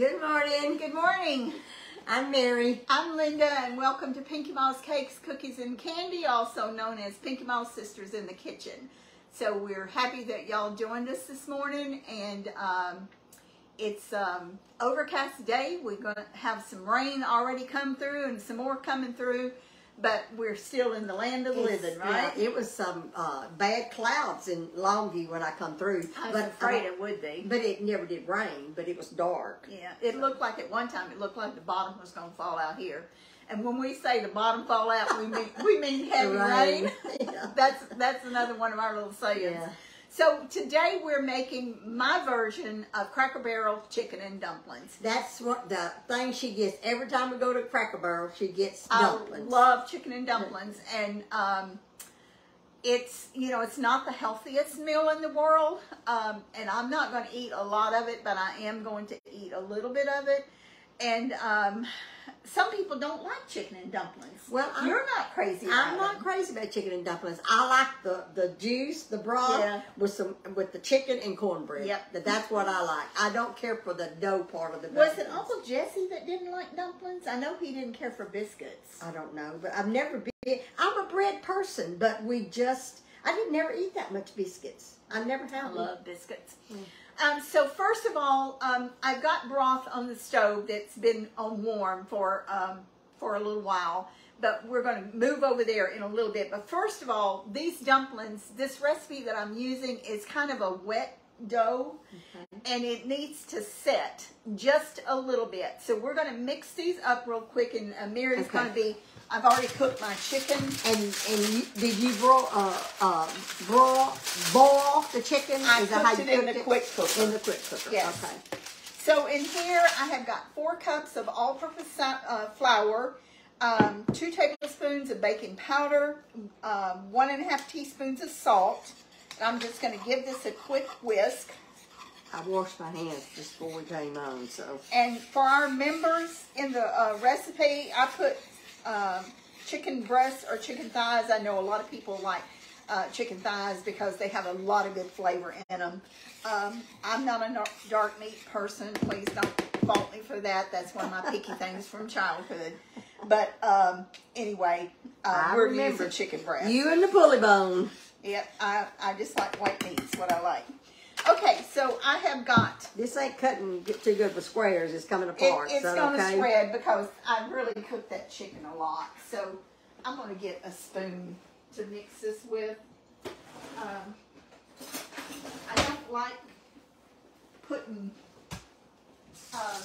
Good morning. Good morning. I'm Mary. I'm Linda, and welcome to PinkyMa's Cakes, Cookies, and Candy, also known as PinkyMa's Sisters in the Kitchen. So we're happy that y'all joined us this morning, and um, it's um, overcast day. We're going to have some rain already come through and some more coming through, but we're still in the land of the living, right? Yeah, it was some uh, bad clouds in Longview when I come through. I was but afraid uh, it would be. But it never did rain, but it was dark. Yeah, it looked like at one time it looked like the bottom was going to fall out here. And when we say the bottom fall out, we mean we mean heavy Rain. rain. Yeah. That's that's another one of our little sayings. Yeah. So today we're making my version of Cracker Barrel chicken and dumplings. That's what the thing she gets every time we go to Cracker Barrel. She gets dumplings. I love chicken and dumplings, and um, it's you know it's not the healthiest meal in the world, um, and I'm not going to eat a lot of it, but I am going to eat a little bit of it. And um, some people don't like chicken and dumplings. Well, I'm- you're not crazy. I'm not them. crazy about chicken and dumplings. I like the, the juice, the broth Yeah. with some with the chicken and cornbread. Yep. That- That's what I like. I don't care for the dough part of the Was it. Uncle Jesse that didn't like dumplings? I know he didn't care for biscuits. I don't know, but I've never been. I'm a bread person, but we just I didn't never eat that much biscuits. I never I love biscuits. Mm. Um, so first of all, um, I've got broth on the stove that's been on warm for um, for a little while, but we're going to move over there in a little bit. But first of all, these dumplings, this recipe that I'm using is kind of a wet dough, and it needs to set just a little bit. So we're going to mix these up real quick, and uh, Mary's Okay. going to be. I've already cooked my chicken. And and you, did you broil uh uh broil boil the chicken? I Is cooked it in the quick cooker. In the quick cooker. Yes. Okay. So in here, I have got four cups of all-purpose uh, flour, um, two tablespoons of baking powder, um, one and a half teaspoons of salt. And I'm just going to give this a quick whisk. I washed my hands just before we came on, so And for our members in the uh, recipe, I put um, chicken breasts or chicken thighs. I know a lot of people like uh, chicken thighs because they have a lot of good flavor in them. Um, I'm not a dark meat person. Please don't fault me for that. That's one of my picky things from childhood. But um, anyway, uh, we're remember. using chicken breast. you and the pulley bone. Yep, I, I just like white meats, what I like. Okay, so I have got This ain't cutting too good for squares. It's coming It, apart. it's so, going to okay? spread because I really cooked that chicken a lot. So I'm going to get a spoon to mix this with. Um, I don't like putting um,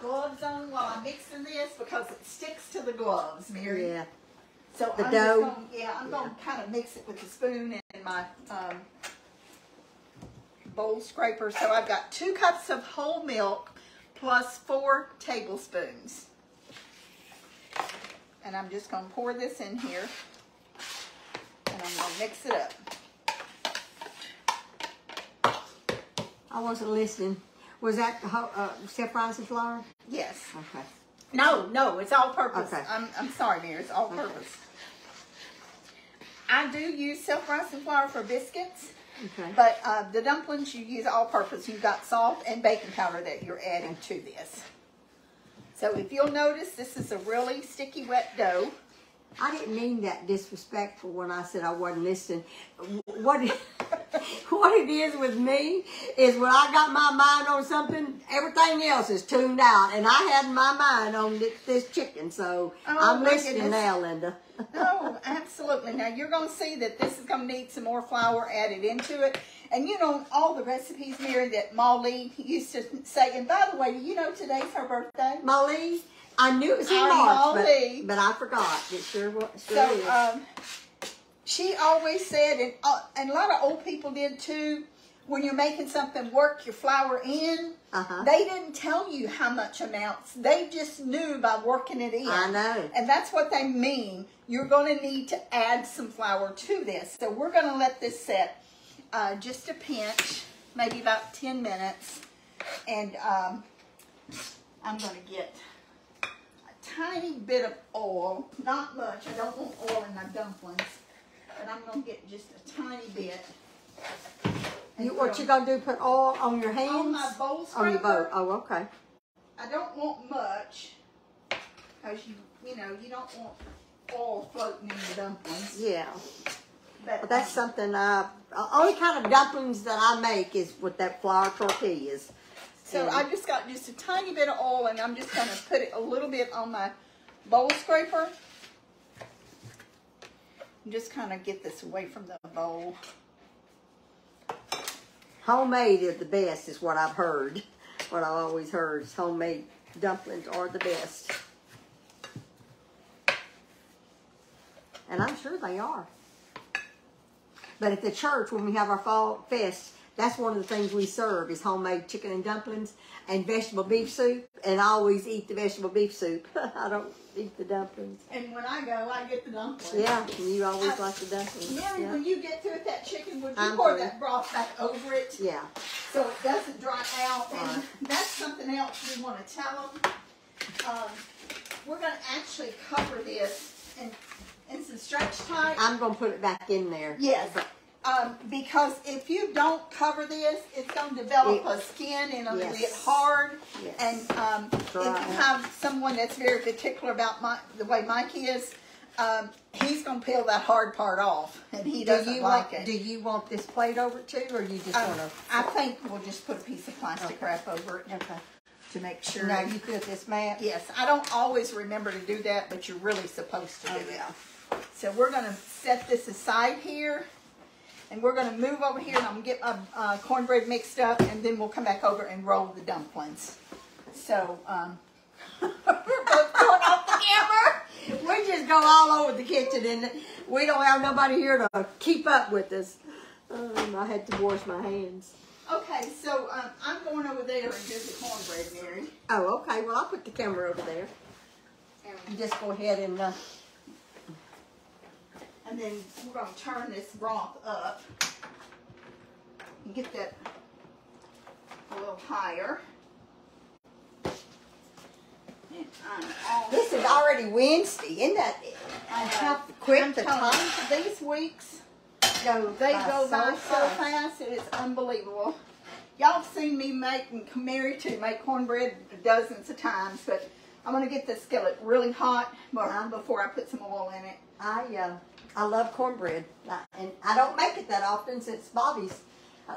gloves on while I'm mixing this because it sticks to the gloves, Mary. Yeah. So The I'm dough? just going, yeah, I'm going to kind of mix it with the spoon and my um, bowl scraper. So I've got two cups of whole milk plus four tablespoons. And I'm just going to pour this in here. And I'm going to mix it up. I wasn't listening. Was that uh, rising flour? Yes. Okay. No, no, it's all purpose. Okay. I'm, I'm sorry, Mary, it's all purpose. I do use self-rising flour for biscuits. Okay. But uh, the dumplings, you use all purpose. You've got salt and baking powder that you're adding to this. So if you'll notice, this is a really sticky wet dough. I didn't mean that disrespectful when I said I wasn't listening. What it, what it is with me is when I got my mind on something, everything else is tuned out, and I had my mind on this, this chicken. So Oh, I'm listening goodness. now, Linda. Oh, absolutely. Now you're going to see that this is going to need some more flour added into it. And you know, all the recipes, Mary, that Molly used to say, and by the way, do you know today's her birthday? Molly, I knew it was in Our March, Molly. but, but I forgot. It sure, wa- sure So is. um, she always said, and, uh, and a lot of old people did too, when you're making something, work your flour in. Uh-huh. They didn't tell you how much amounts. They just knew by working it in. I know. And that's what they mean. You're going to need to add some flour to this. So we're going to let this set uh, just a pinch, maybe about 10 minutes. And um, I'm going to get a tiny bit of oil, not much. I don't want oil in my dumplings, but I'm going to get just a tiny bit. You, what you gonna do? Put oil on your hands? on my bowl scraper. On your boat. Oh, okay. I don't want much, cause you you know you don't want oil floating in the dumplings. Yeah. But Well, that's something I. uh, Only kind of dumplings that I make is with that flour tortillas. So And- I just got just a tiny bit of oil, and I'm just gonna put it a little bit on my bowl scraper. Just kind of get this away from the bowl. Homemade is the best, is what I've heard. What I've always heard is homemade dumplings are the best. And I'm sure they are. But at the church, when we have our fall fest, that's one of the things we serve is homemade chicken and dumplings and vegetable beef soup. And I always eat the vegetable beef soup. I don't eat the dumplings. And when I go, I get the dumplings. Yeah, and you always like the dumplings. Mary, Yeah. when you get through with that chicken, would you I'm pour through. that broth back over it yeah. so it doesn't dry out? And that's something else we want to tell them. Um, we're going to actually cover this in, in some Stretch-Tite. I'm gonna put it back in there. Yes. Um, because if you don't cover this, it's going to develop It- a skin and it'll Yes. get hard. Yes. And um, if you have someone that's very particular about my, the way Mike is, um, he's going to peel that hard part off, and he Do doesn't you like want? it. Do you want this plate over too, or you just Um, wanna? I think we'll just put a piece of plastic Okay. wrap over it Okay. to make sure. Now you put this mat. Yes, I don't always remember to do that, but you're really supposed to do Oh, it. yeah. So we're gonna set this aside here, and we're gonna move over here, and I'm gonna get my uh, cornbread mixed up, and then we'll come back over and roll the dumplings. So, um, we're both going off the camera. We just go all over the kitchen, and we don't have nobody here to keep up with us. Um, I had to wash my hands. Okay, so um, I'm going over there and do the cornbread, Mary. Oh, okay. Well, I'll put the camera over there. And, You just go ahead and. Uh, and then we're gonna turn this broth up and get that a little higher. And I'm all this is already Wednesday, isn't that? I How know. quick I'm the time These weeks, go they by go by so fast. fast, it is unbelievable. Y'all have seen me make and Mary too make cornbread dozens of times, but I'm gonna get the skillet really hot Uh-huh. before I put some oil in it. I uh, I love cornbread, and I don't make it that often since Bobby's. Uh,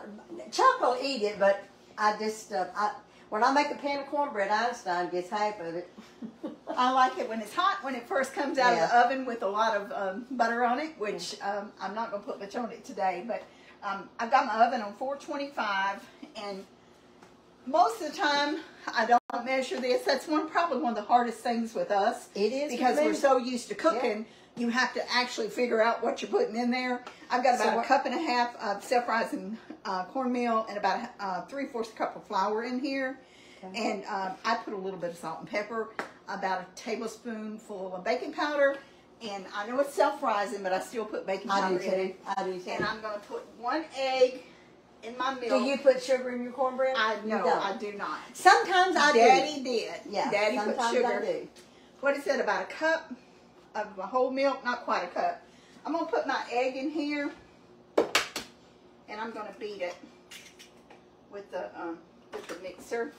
Chuck will eat it, but I just uh, I when I make a pan of cornbread, Einstein gets half of it. I like it when it's hot, when it first comes out of the oven with a lot of um, butter on it, which um, I'm not going to put much on it today, but um, I've got my oven on 425, and most of the time I don't measure this. That's one probably one of the hardest things with us It is because we're so used to cooking. You have to actually figure out what you're putting in there. I've got So about a cup and a half of self-rising uh, cornmeal and about a uh, three-fourths cup of flour in here. Okay. And um, I put a little bit of salt and pepper, about a tablespoonful of baking powder, and I know it's self-rising, but I still put baking I powder do in too. it. I do too. And I'm going to put one egg in my milk. do you put sugar in your cornbread? I You no. I do not. Sometimes I Daddy do. did. Yeah, Daddy sometimes put sugar. I do. What is it? About a cup of a whole milk? Not quite a cup. I'm gonna put my egg in here, and I'm gonna beat it with the um, with the mixer.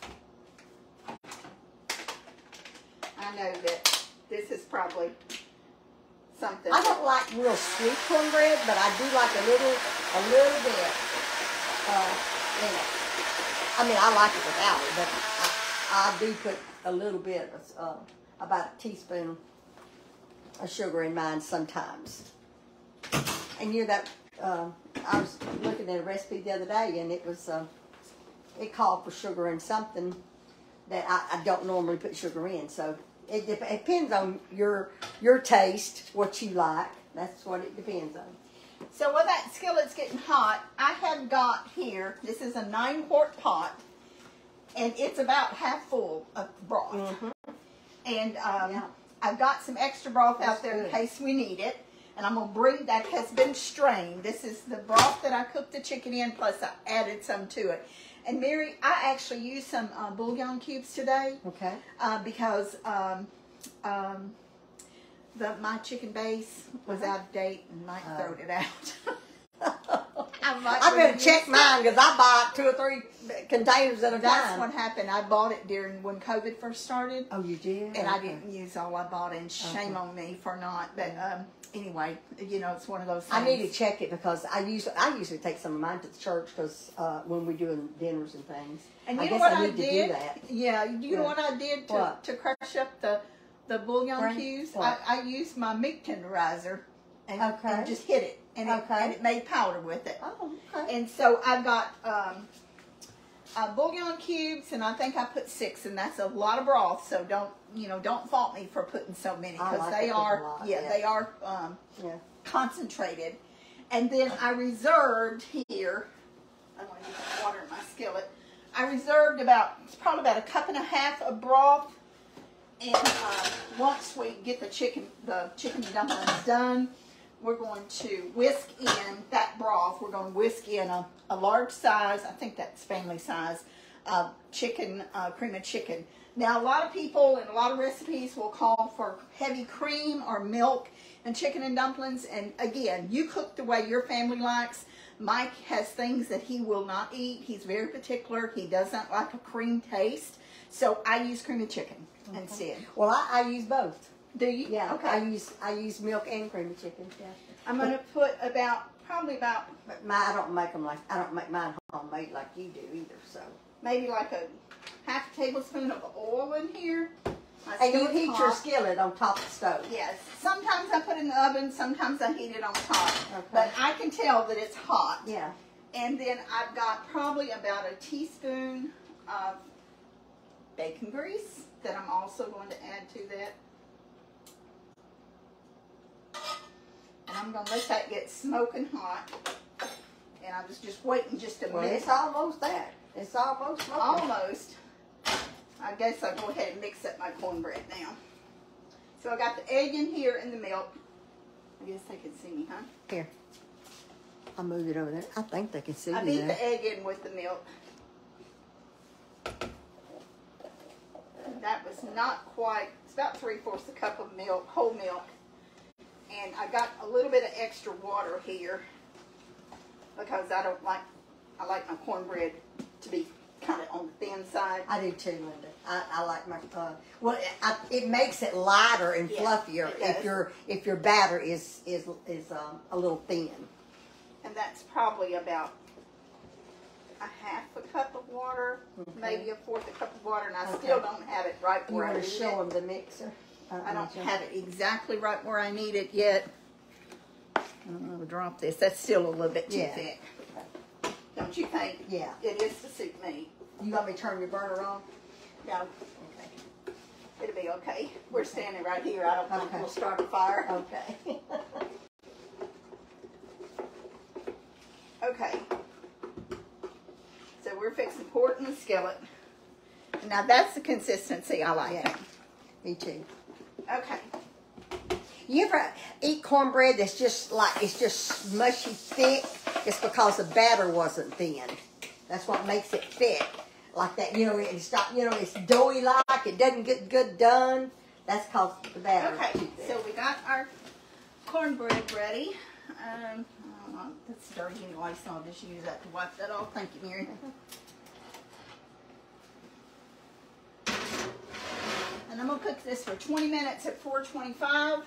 I know that this is probably something. I don't like real sweet cornbread, but I do like a little, a little bit. Uh, in it. I mean, I like it without it, but I, I do put a little bit, uh, about a teaspoon of sugar in mine sometimes. And you know that uh, I was looking at a recipe the other day, and it was uh, it called for sugar in something that I, I don't normally put sugar in. So it, it depends on your your taste, what you like. That's what it depends on. So while that skillet's getting hot, I have got here, this is a nine quart pot, and it's about half full of broth. And um. Yeah. I've got some extra broth That's out there in case we need it. And I'm going to bring, that has been strained. This is the broth that I cooked the chicken in, plus I added some to it. And Mary, I actually used some uh, bouillon cubes today Okay. uh, because um, um, the my chicken base was Uh-huh. out of date and Mike Oh. throwed it out. I I I better check mine because I buy two or three containers at a That's time. what happened. I bought it during when COVID first started, oh, you did? and I didn't use all I bought. And shame Okay. on me for not. But um, anyway, you know, it's one of those. Things. I need to check it because I usually I usually take some of mine to the church because uh, when we're doing dinners and things. And I you know guess what I I, need to do did? that. Yeah, you know what I did to, What? to crush up the the bouillon Right. cubes? I? I used my meat tenderizer and, Okay. and just hit it, and it, and it made powder with it. Oh, okay. And so I've got um, uh, bouillon cubes, and I think I put six, and that's a lot of broth. So don't you know? Don't fault me for putting so many because like they it with a are lot, yeah, yeah. they are um, concentrated. And then I reserved here. I'm going to use water in my skillet. I reserved about it's probably about a cup and a half of broth. And uh, once we get the chicken the chicken dumplings done, we're going to whisk in that broth. We're going to whisk in a, a large size. I think that's family size. Uh, chicken uh, cream of chicken. Now a lot of people and a lot of recipes will call for heavy cream or milk and chicken and dumplings. And again, you cook the way your family likes. Mike has things that he will not eat. He's very particular. He doesn't like a cream taste. So I use cream of chicken instead. Well, I, I use both. Do you? Yeah. Okay. I use I use milk and cream of chicken. Yeah. I'm going to put about, probably about But my I don't make them like I don't make mine homemade like you do either. So. maybe like a half a tablespoon of oil in here. My And you heat your skillet on top of the stove. Yes. Sometimes I put it in the oven, sometimes I heat it on top. Okay. But I can tell that it's hot. Yeah. And then I've got probably about a teaspoon of bacon grease that I'm also going to add to that. And I'm going to let that get smoking hot. And I was just waiting just a Well, minute. it's almost that. It's almost smoking. Almost. I guess I'll go ahead and mix up my cornbread now. So I got the egg in here and the milk. I guess they can see me, huh? Here. I'll move it over there. I think they can see me. I beat the egg in with the milk. That was not quite, it's about three fourths a cup of milk, whole milk. And I got a little bit of extra water here because I don't like, I like my cornbread to be kind of on the thin side. I do too, Linda. I, I like my uh, well. It, I, it makes it lighter and Yeah, fluffier if your if your batter is is is um, a little thin. And that's probably about a half a cup of water, Okay. maybe a fourth a cup of water, and I Okay. still don't have it right You where I want to show it. them the mixer? I don't have it exactly right where I need it yet. I'm gonna drop this. That's still a little bit too Yeah. thick. Don't you think? Yeah. It is to suit me. You want me to turn your burner on? No, Okay. it'll be okay. We're standing right here. I don't think Okay. we'll start a fire. Okay. Okay. So we're fixing to in the skillet. Now that's the consistency I like. Yeah. Me too. Okay. You ever eat cornbread that's just like it's just mushy thick? It's because the batter wasn't thin. That's what makes it thick. Like that, you know, it's not, you know, it's doughy like, it doesn't get good done. That's cause the batter Okay, so we got our cornbread ready. Um, that's dirty anyway, so I'll just use that to wipe that off. Thank you, Mary. And I'm gonna cook this for 20 minutes at 425.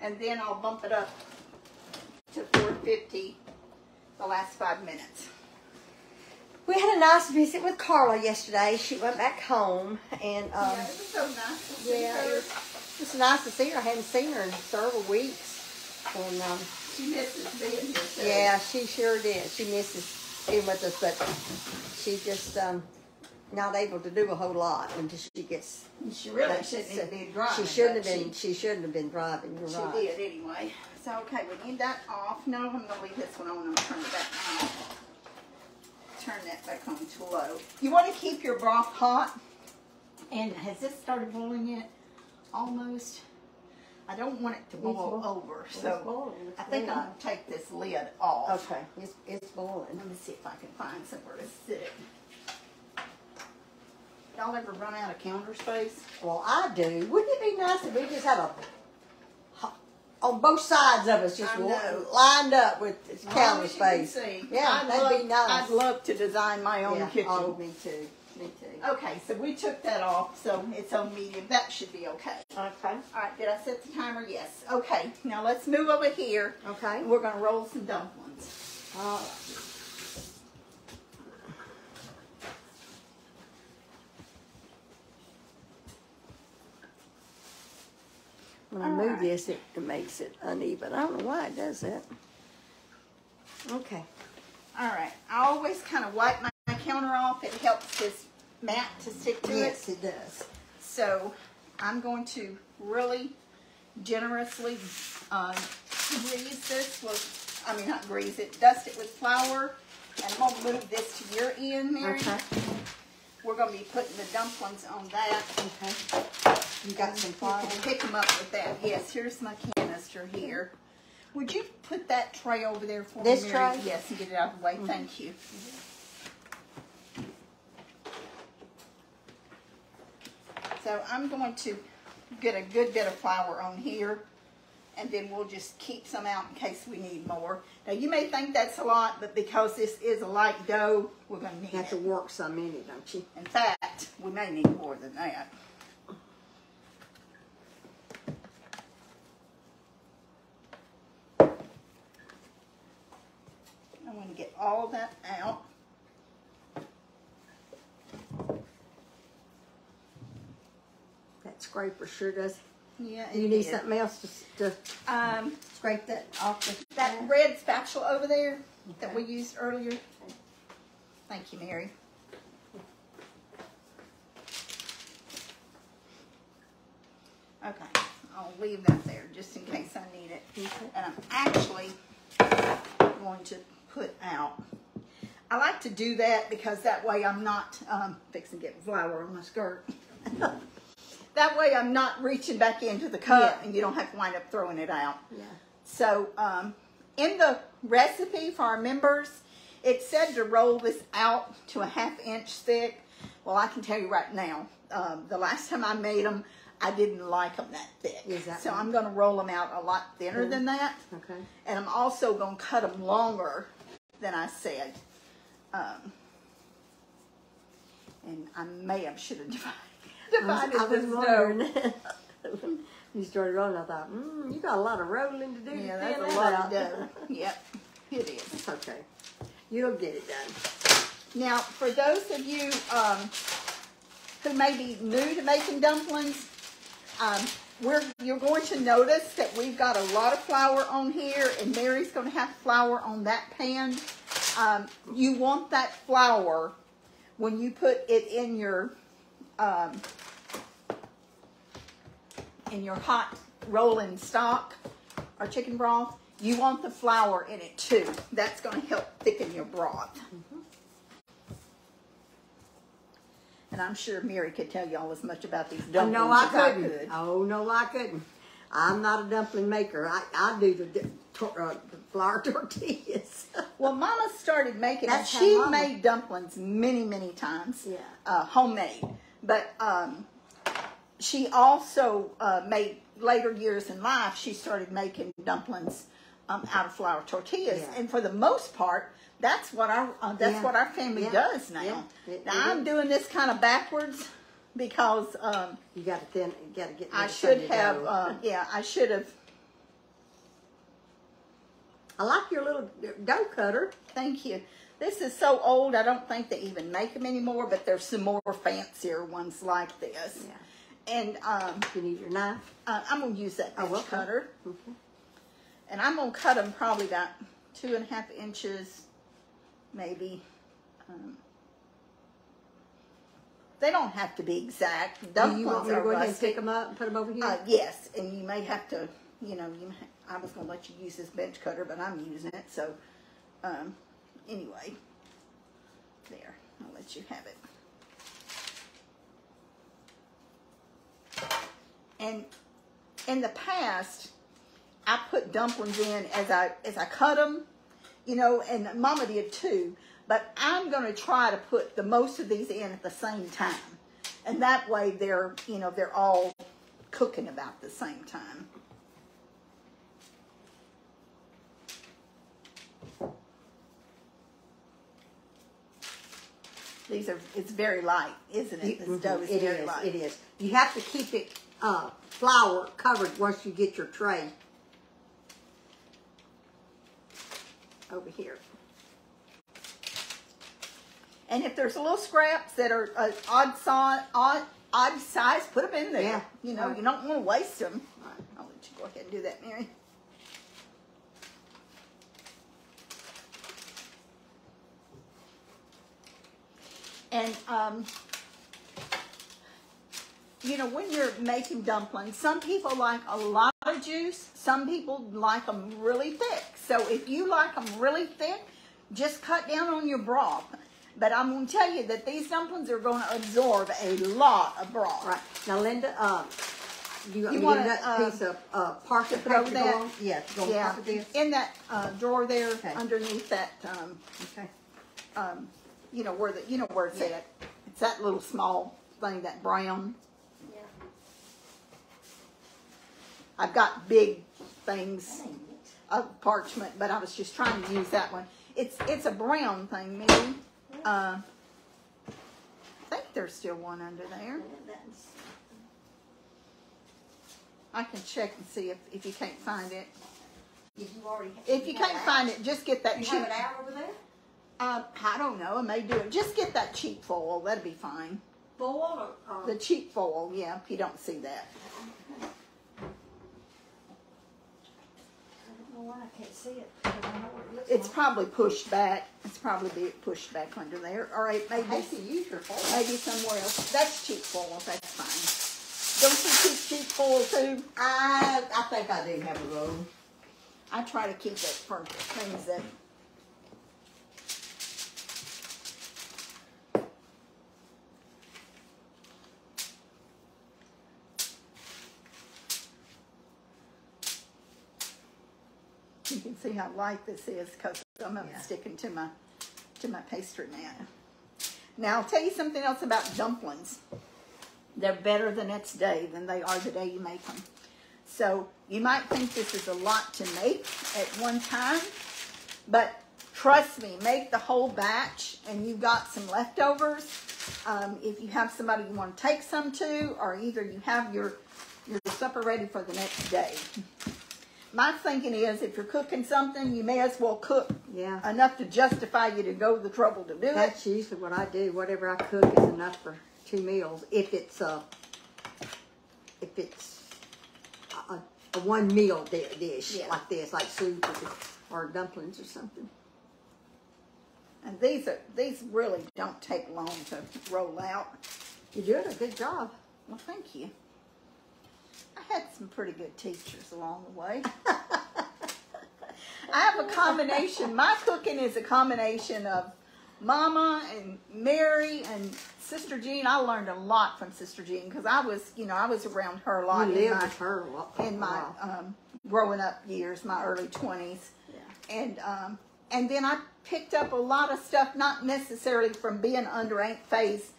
And then I'll bump it up to 450 the last five minutes. We had a nice visit with Carla yesterday. She went back home, and um, yeah, it was so nice to see yeah, her. it was just nice to see her. I hadn't seen her in several weeks, and um, She misses being here. too. yeah, she sure did. She misses being with us, but she just um, not able to do a whole lot until she gets. She really shouldn't have been driving. She shouldn't have been. She shouldn't have been driving. You're She, right. did anyway. So okay, we need that off. No, I'm gonna leave this one on. I'm gonna turn it back on. Turn that back on to low. You want to keep your broth hot. And has this started boiling yet? Almost. I don't want it to boil over, it's so I think gonna take this lid off. Okay, it's it's boiling. Let me see if I can find somewhere to sit it. Y'all ever run out of counter space? Well, I do. Wouldn't it be nice if we just had a on both sides of us, just lined up with counter space. Yeah, I'd that'd love, be nice. I'd love to design my own yeah. kitchen. Oh, me too. Me too. Okay, so we took that off, so it's on medium. That should be okay. Okay. All right, did I set the timer? Yes. Okay, now let's move over here. Okay. We're gonna roll some dumplings. All uh, right. When I move this, it, it makes it uneven. I don't know why it does that. Okay. All right, I always kind of wipe my, my counter off. It helps this mat to stick to it. Yes, it does. So I'm going to really generously uh, grease this with, I mean not grease it, dust it with flour. And I'm gonna move this to your end, Mary. Okay. We're gonna be putting the dumplings on that. Okay. You got some flour? pick them up with that. Yes, here's my canister here. Would you put that tray over there for This me, Mary? tray? Yes, and get it out of the way. Mm-hmm. Thank you. So I'm going to get a good bit of flour on here, and then we'll just keep some out in case we need more. Now you may think that's a lot, but because this is a light dough, we're going to need You have to work some in it, don't you? In fact, we may need more than that. I'm going to get all that out. That scraper sure does. Yeah, You need is. something else to, to Um, scrape that off the that red spatula over there that we used earlier. Thank you, Mary. Okay, I'll leave that there just in case I need it. Okay. And I'm actually going to put out. I like to do that because that way I'm not um, fixing to get flour on my skirt. that way I'm not reaching back into the cup Yeah. and you don't have to wind up throwing it out. Yeah. So, um, in the recipe for our members, it said to roll this out to a half inch thick. Well, I can tell you right now, um, the last time I made them, I didn't like them that thick. That so? I'm going to roll them out a lot thinner Mhm. than that. Okay. And I'm also going to cut them longer than I said. Um, and I may have should have divided, I was wondering. you started rolling, I thought, mm, you got a lot of rolling to do. Yeah, to that's a lot out. of dough. Yep, it is. okay. You'll get it done. Now, for those of you um, who may be new to making dumplings, um, we're you're going to notice that we've got a lot of flour on here, and Mary's going to have flour on that pan. Um, you want that flour when you put it in your um, in your hot rolling stock or chicken broth. You want the flour in it too. That's going to help thicken your broth. And I'm sure Mary could tell y'all as much about these dumplings Oh, no, I couldn't. could. Oh, no, I couldn't. I'm not a dumpling maker. I, I do the, tor- uh, the flour tortillas. Well, Mama started making. That's She made dumplings many, many times. Yeah. Uh, homemade. But um, she also uh, made, later years in life, she started making dumplings um, out of flour tortillas. Yeah. And for the most part, that's what our uh, that's Yeah. what our family Yeah. does now. It- Now it I'm doing this kind of backwards because um, you got to thin. You got to get. I should have uh, yeah I should have I like your little dough cutter. Thank you. This is so old, I don't think they even make them anymore, but there's some more fancier ones like this. Yeah. And um, You need your knife. uh, I'm going to use that Oh, bench okay. cutter. Okay. And I'm going to cut them probably about two and a half inches, maybe. Um, they don't have to be exact. Do Dumplings you want me to go ahead and pick them up and put them over here? Uh, yes, and you may have to, you know, you. May, I was going to let you use this bench cutter, but I'm using it. So, um, anyway, there. I'll let you have it. And in the past, I put dumplings in as I as I cut them, you know, and Mama did too. But I'm going to try to put the most of these in at the same time, and that way they're you know they're all cooking about the same time. These are, it's very light, isn't it? The dough is It very is, light. it is. You have to keep it, uh, flour covered once you get your tray. Over here. And if there's little scraps that are uh, odd size, odd, odd size, put them in there. Yeah. You know, Right. you don't want to waste them. Right. I'll let you go ahead and do that, Mary. And um, you know, when you're making dumplings, some people like a lot of juice. Some people like them really thick. So if you like them really thick, just cut down on your broth. But I'm going to tell you that these dumplings are going to absorb a lot of broth. Right. Now, Linda, um, do you want You wanna, that um, piece of, uh, parchment throw paper to go that- on? Yeah, go Yeah, in that uh, drawer there, Okay. underneath that, um, Okay. um, you know where the, you know where it's Yeah. at. It's that little small thing, that brown. Yeah. I've got big things of parchment, but I was just trying to use that one. It's it's a brown thing, maybe. Uh, I think there's still one under there. I can check and see if, if you can't find it. Did you already? If you can't find it, just get that You cheap. have it out over there? Uh, I don't know. I may do it. Just get that cheap foil. That'd be fine. Foil or? or- The cheap foil, yeah. If you don't see that, I don't know why I can't see it. I it looks it's like. probably pushed back. It's probably be pushed back under there. All right, I maybe to use your foil. maybe somewhere else. That's cheap foil. That's fine. Don't you keep cheap foil too? I, I think I do have a roll. I try to keep it for things that. How light this is because some of Yeah. it's sticking to my to my pastry mat. Now I'll tell you something else about dumplings. They're better the next day than they are the day you make them. So you might think this is a lot to make at one time, but trust me, make the whole batch and you've got some leftovers. Um, if you have somebody you want to take some to, or either you have your your supper ready for the next day. My thinking is if you're cooking something, you may as well cook Yeah. enough to justify you to go the trouble to do it. That's usually what I do. Whatever I cook is enough for two meals. If it's uh, if it's a, a, a one meal di- dish Yeah. like this, like soup or, or dumplings or something. And these are these really don't take long to roll out. You're doing a good job. Well, thank you. I had some pretty good teachers along the way. I have a combination. My cooking is a combination of Mama and Mary and Sister Jean. I learned a lot from Sister Jean because I was, you know, I was around her a lot in live my, with her a lot. in my um, growing up years, my early twenties, Yeah. and um, and then I picked up a lot of stuff, not necessarily from being under Aunt Faye's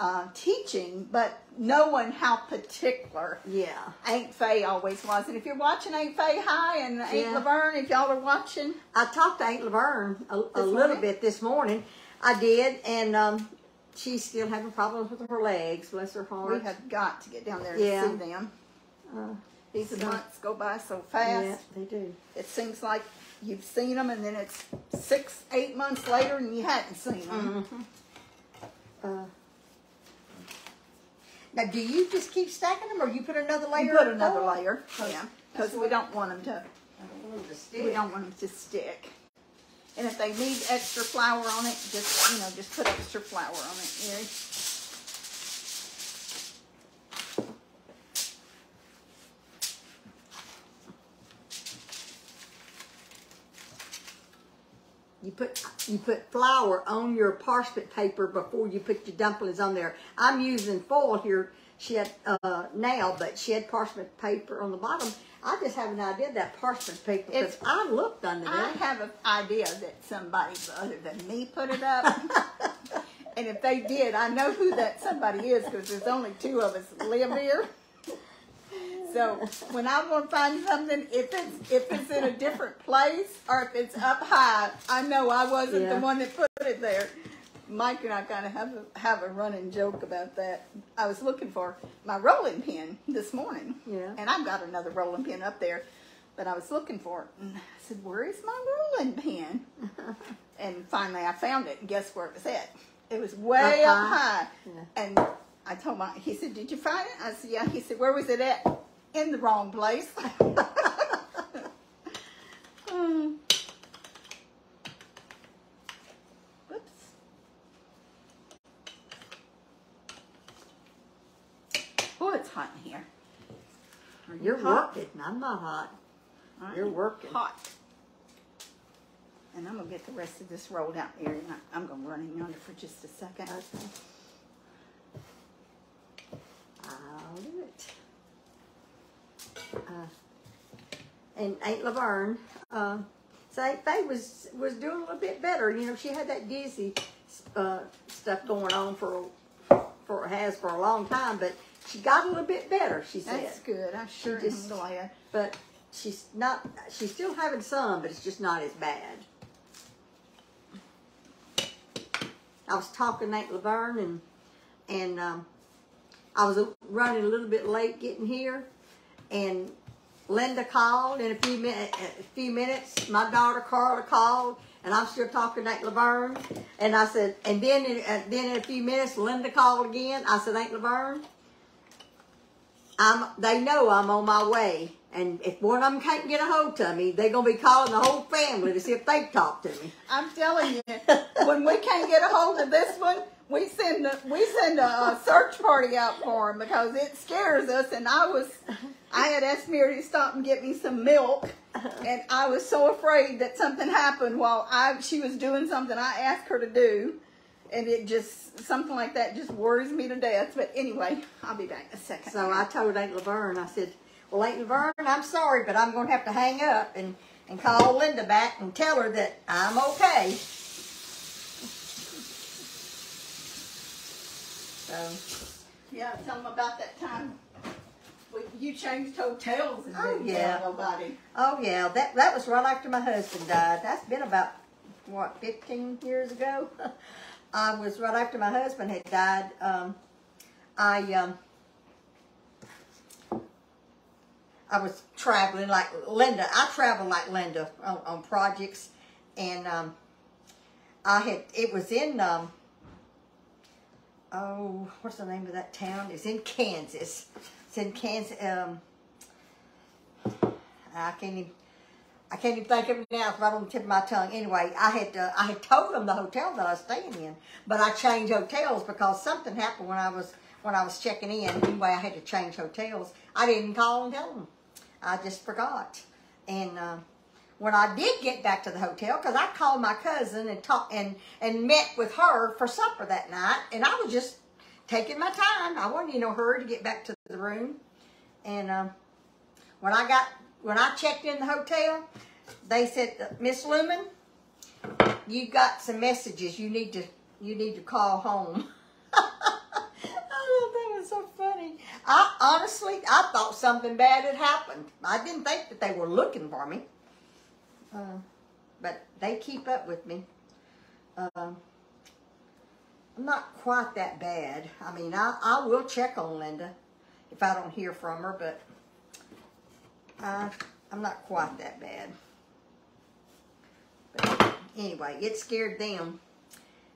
uh, teaching, but knowing how particular Yeah. Aunt Faye always was. And if you're watching Aunt Faye Hi and Aunt Yeah. Laverne, if y'all are watching, I talked to Aunt Laverne a, a little bit this morning. I did, and um, she's still having problems with her legs. Bless her heart. we have got to get down there Yeah. and see them. Uh, These So- months go by so fast. yeah, they do. It seems like you've seen them, and then it's six, eight months later, and you hadn't seen them. Uh, now, do you just keep stacking them, or you put another layer? You put another layer, yeah, because we don't want them to. Don't want them to We don't want them to stick. And if they need extra flour on it, just you know, just put extra flour on it. Mary. You put you put flour on your parchment paper before you put your dumplings on there. I'm using foil here. She had uh, now, but she had parchment paper on the bottom. I just have an idea that parchment paper because I looked under I have an idea that somebody other than me put it up. and if they did, I know who that somebody is because there's only two of us live here. So when I want to find something, if it's if it's in a different place or if it's up high, I know I wasn't Yeah. the one that put it there. Mike and I kind of have a, have a running joke about that. I was looking for my rolling pin this morning. Yeah. And I've got another rolling pin up there, but I was looking for it. And I said, Where is my rolling pin? and finally I found it. And guess where it was at? It was way Up up high? high. Yeah. And I told my, he said, Did you find it? I said, Yeah. He said, Where was it at? In the wrong place. Hmm. Whoops. Oh, it's hot in here. Are you You're hot? working. I'm not hot. I You're working. Hot. And I'm gonna get the rest of this rolled out here. and I'm gonna run in yonder for just a second. Okay. I'll do it. Uh, and Aunt Laverne, uh, so Aunt Faye was was doing a little bit better. You know, she had that dizzy uh, stuff going on for for has for a long time, but she got a little bit better. She said, That's good. I sure just- am glad. but she's not. She's still having some, but it's just not as bad. I was talking to Aunt Laverne and and um, I was running a little bit late getting here, and Linda called in a few minutes. A few minutes, my daughter Carla called, and I'm still talking to Aunt Laverne. And I said, and then in, uh, then in a few minutes, Linda called again. I said, Aunt Laverne, I'm. They know I'm on my way, and if one of them can't get a hold of me, they're gonna be calling the whole family to see if they talk to me. I'm telling you, when we can't get a hold of this one, we send a, we send a, search party out for him because it scares us. And I was, I had asked Mary to stop and get me some milk, uh-huh. and I was so afraid that something happened while I she was doing something I asked her to do, and it just something like that just worries me to death. But anyway, I'll be back in a second. So I told Aunt Laverne, I said, well, Aunt Laverne, I'm sorry, but I'm going to have to hang up and, and call Linda back and tell her that I'm okay. So, yeah, tell them about that time. You changed hotels and Oh, didn't yeah. tell nobody. oh yeah, that, that was right after my husband died. That's been about, what, 15 years ago? I was right after my husband had died. Um, I, um, I was traveling like Linda. I travel like Linda on, on projects, and um, I had it was in um, oh, what's the name of that town? It's in Kansas. It's in Kansas. Um, I can't even. I can't even think of it now. It's right on the tip of my tongue. Anyway, I had uh, I had told them the hotel that I was staying in, but I changed hotels because something happened when I was when I was checking in. Anyway, I had to change hotels. I didn't call and tell them. I just forgot. And uh, when I did get back to the hotel, because I called my cousin and talked and and met with her for supper that night, and I was just taking my time. I wasn't in no hurry to get back to the room. And um, when I got when I checked in the hotel, they said, Miss Lumen, you got some messages. You need to you need to call home. I thought that was so funny. I honestly, I thought something bad had happened. I didn't think that they were looking for me. Uh, but they keep up with me. Um, I'm not quite that bad. I mean, I, I will check on Linda if I don't hear from her, but I, I'm not quite that bad. But anyway, it scared them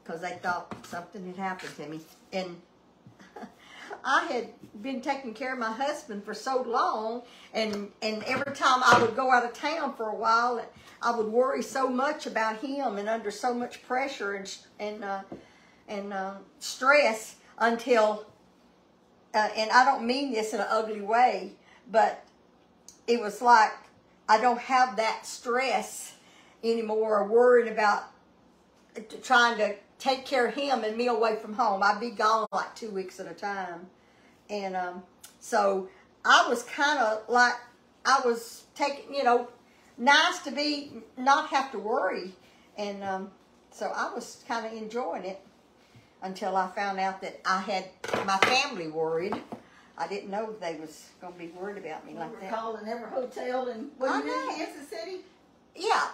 because they thought something had happened to me. And I had been taking care of my husband for so long, and and every time I would go out of town for a while, I would worry so much about him and under so much pressure and and uh, and uh, stress until. Uh, and I don't mean this in an ugly way, but it was like I don't have that stress anymore, or worrying about trying to take care of him and me away from home. I'd be gone like two weeks at a time. And um, so I was kind of like, I was taking, you know, nice to be, not have to worry. And um, so I was kind of enjoying it until I found out that I had my family worried. I didn't know they was going to be worried about me We like that. calling every hotel and I were in Kansas City? Yeah,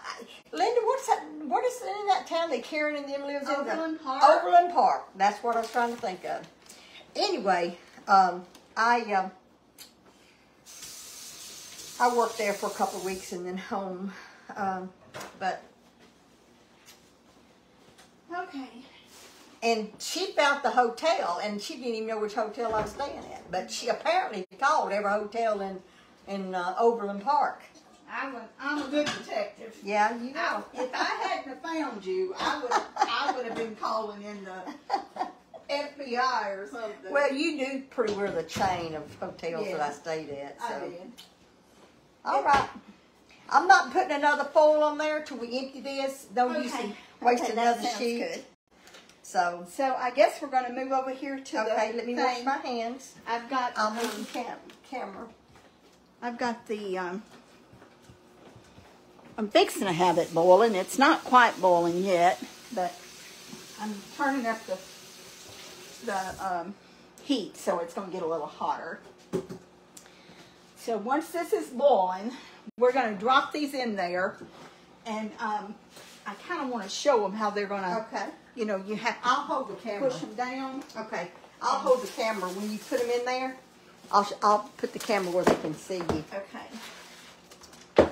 Linda, what's that? What is name that town that Karen and them lives in? Overland Park. Overland Park. That's what I was trying to think of. Anyway, um, I um, I worked there for a couple of weeks and then home, um, but Okay. And she found the hotel and she didn't even know which hotel I was staying at. But she apparently called every hotel in in uh, Overland Park. I would, I'm a good detective. Yeah, you I, know. if I hadn't have found you, I would I would have been calling in the FBI or something. Well, you do pretty well the chain of hotels that I stayed at. So. I did. All right. I'm not putting another foil on there till we empty this. Don't use Okay. waste Okay, another sheet. good. So, So I guess we're going to move over here to okay, the let me thing. wash my hands. I've got I'll um, move the cam- camera. I've got the um, I'm fixing to have it boiling. It's not quite boiling yet, but I'm turning up the the um, heat so it's going to get a little hotter. So once this is boiling, we're going to drop these in there, and um, I kind of want to show them how they're going to. Okay. You know, you have I'll hold the camera. push them down. Okay. I'll hold the camera when you put them in there. I'll I'll put the camera where they can see you. Okay.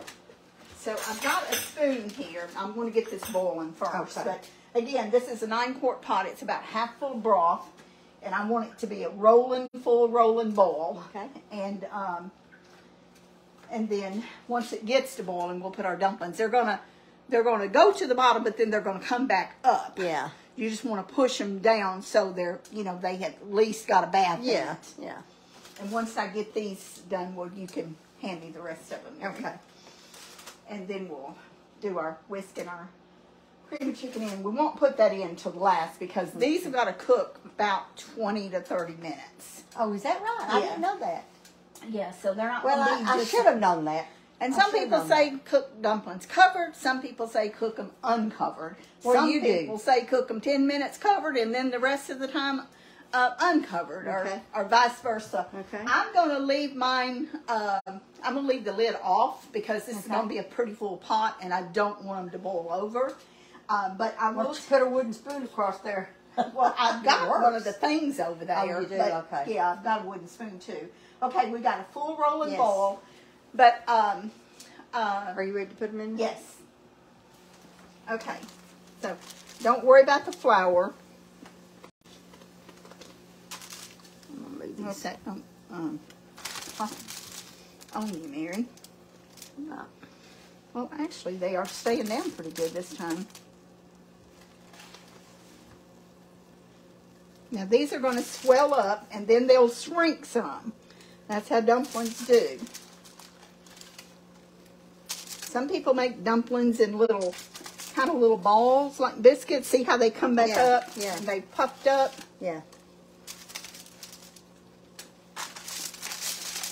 So I've got a spoon here. I'm going to get this boiling first. Okay. But again, this is a nine quart pot. It's about half full of broth. And I want it to be a rolling, full rolling boil. Okay. And um, and then once it gets to boiling, we'll put our dumplings. They're gonna they're gonna go to the bottom, but then they're gonna come back up. Yeah. You just want to push them down so they're you know they at least got a bath. Yeah. it. Yeah. And once I get these done, well, you can hand me the rest of them. Okay. And then we'll do our whisk and our cream of chicken in. We won't put that in till the last because these have got to cook about 20 to 30 minutes. Oh, is that right? I didn't know that. Yeah, so they're not Well, gonna I, be I just- should have known that. And some people say cook dumplings covered. Some people say cook them uncovered. Well, some you do. people say cook them 10 minutes covered and then the rest of the time uh, uncovered Okay. or, or vice versa. Okay. I'm going to leave mine, um, I'm going to leave the lid off because this is going to be a pretty full pot and I don't want them to boil over. Um, but I will put a wooden spoon across there? well, I've got one of the things over there. Oh, you do? Okay. Yeah, I've got a wooden spoon too. Okay, we got a full rolling Yes. bowl, but um, uh, Are you ready to put them in? yes. Okay, so don't worry about the flour. I'm gonna move these. Okay, um, um, on you, Mary. Well, actually, they are staying down pretty good this time. Now, these are going to swell up, and then they'll shrink some. That's how dumplings do. Some people make dumplings in little, kind of little balls, like biscuits. See how they come back Yeah, up? yeah. And they puffed up. Yeah.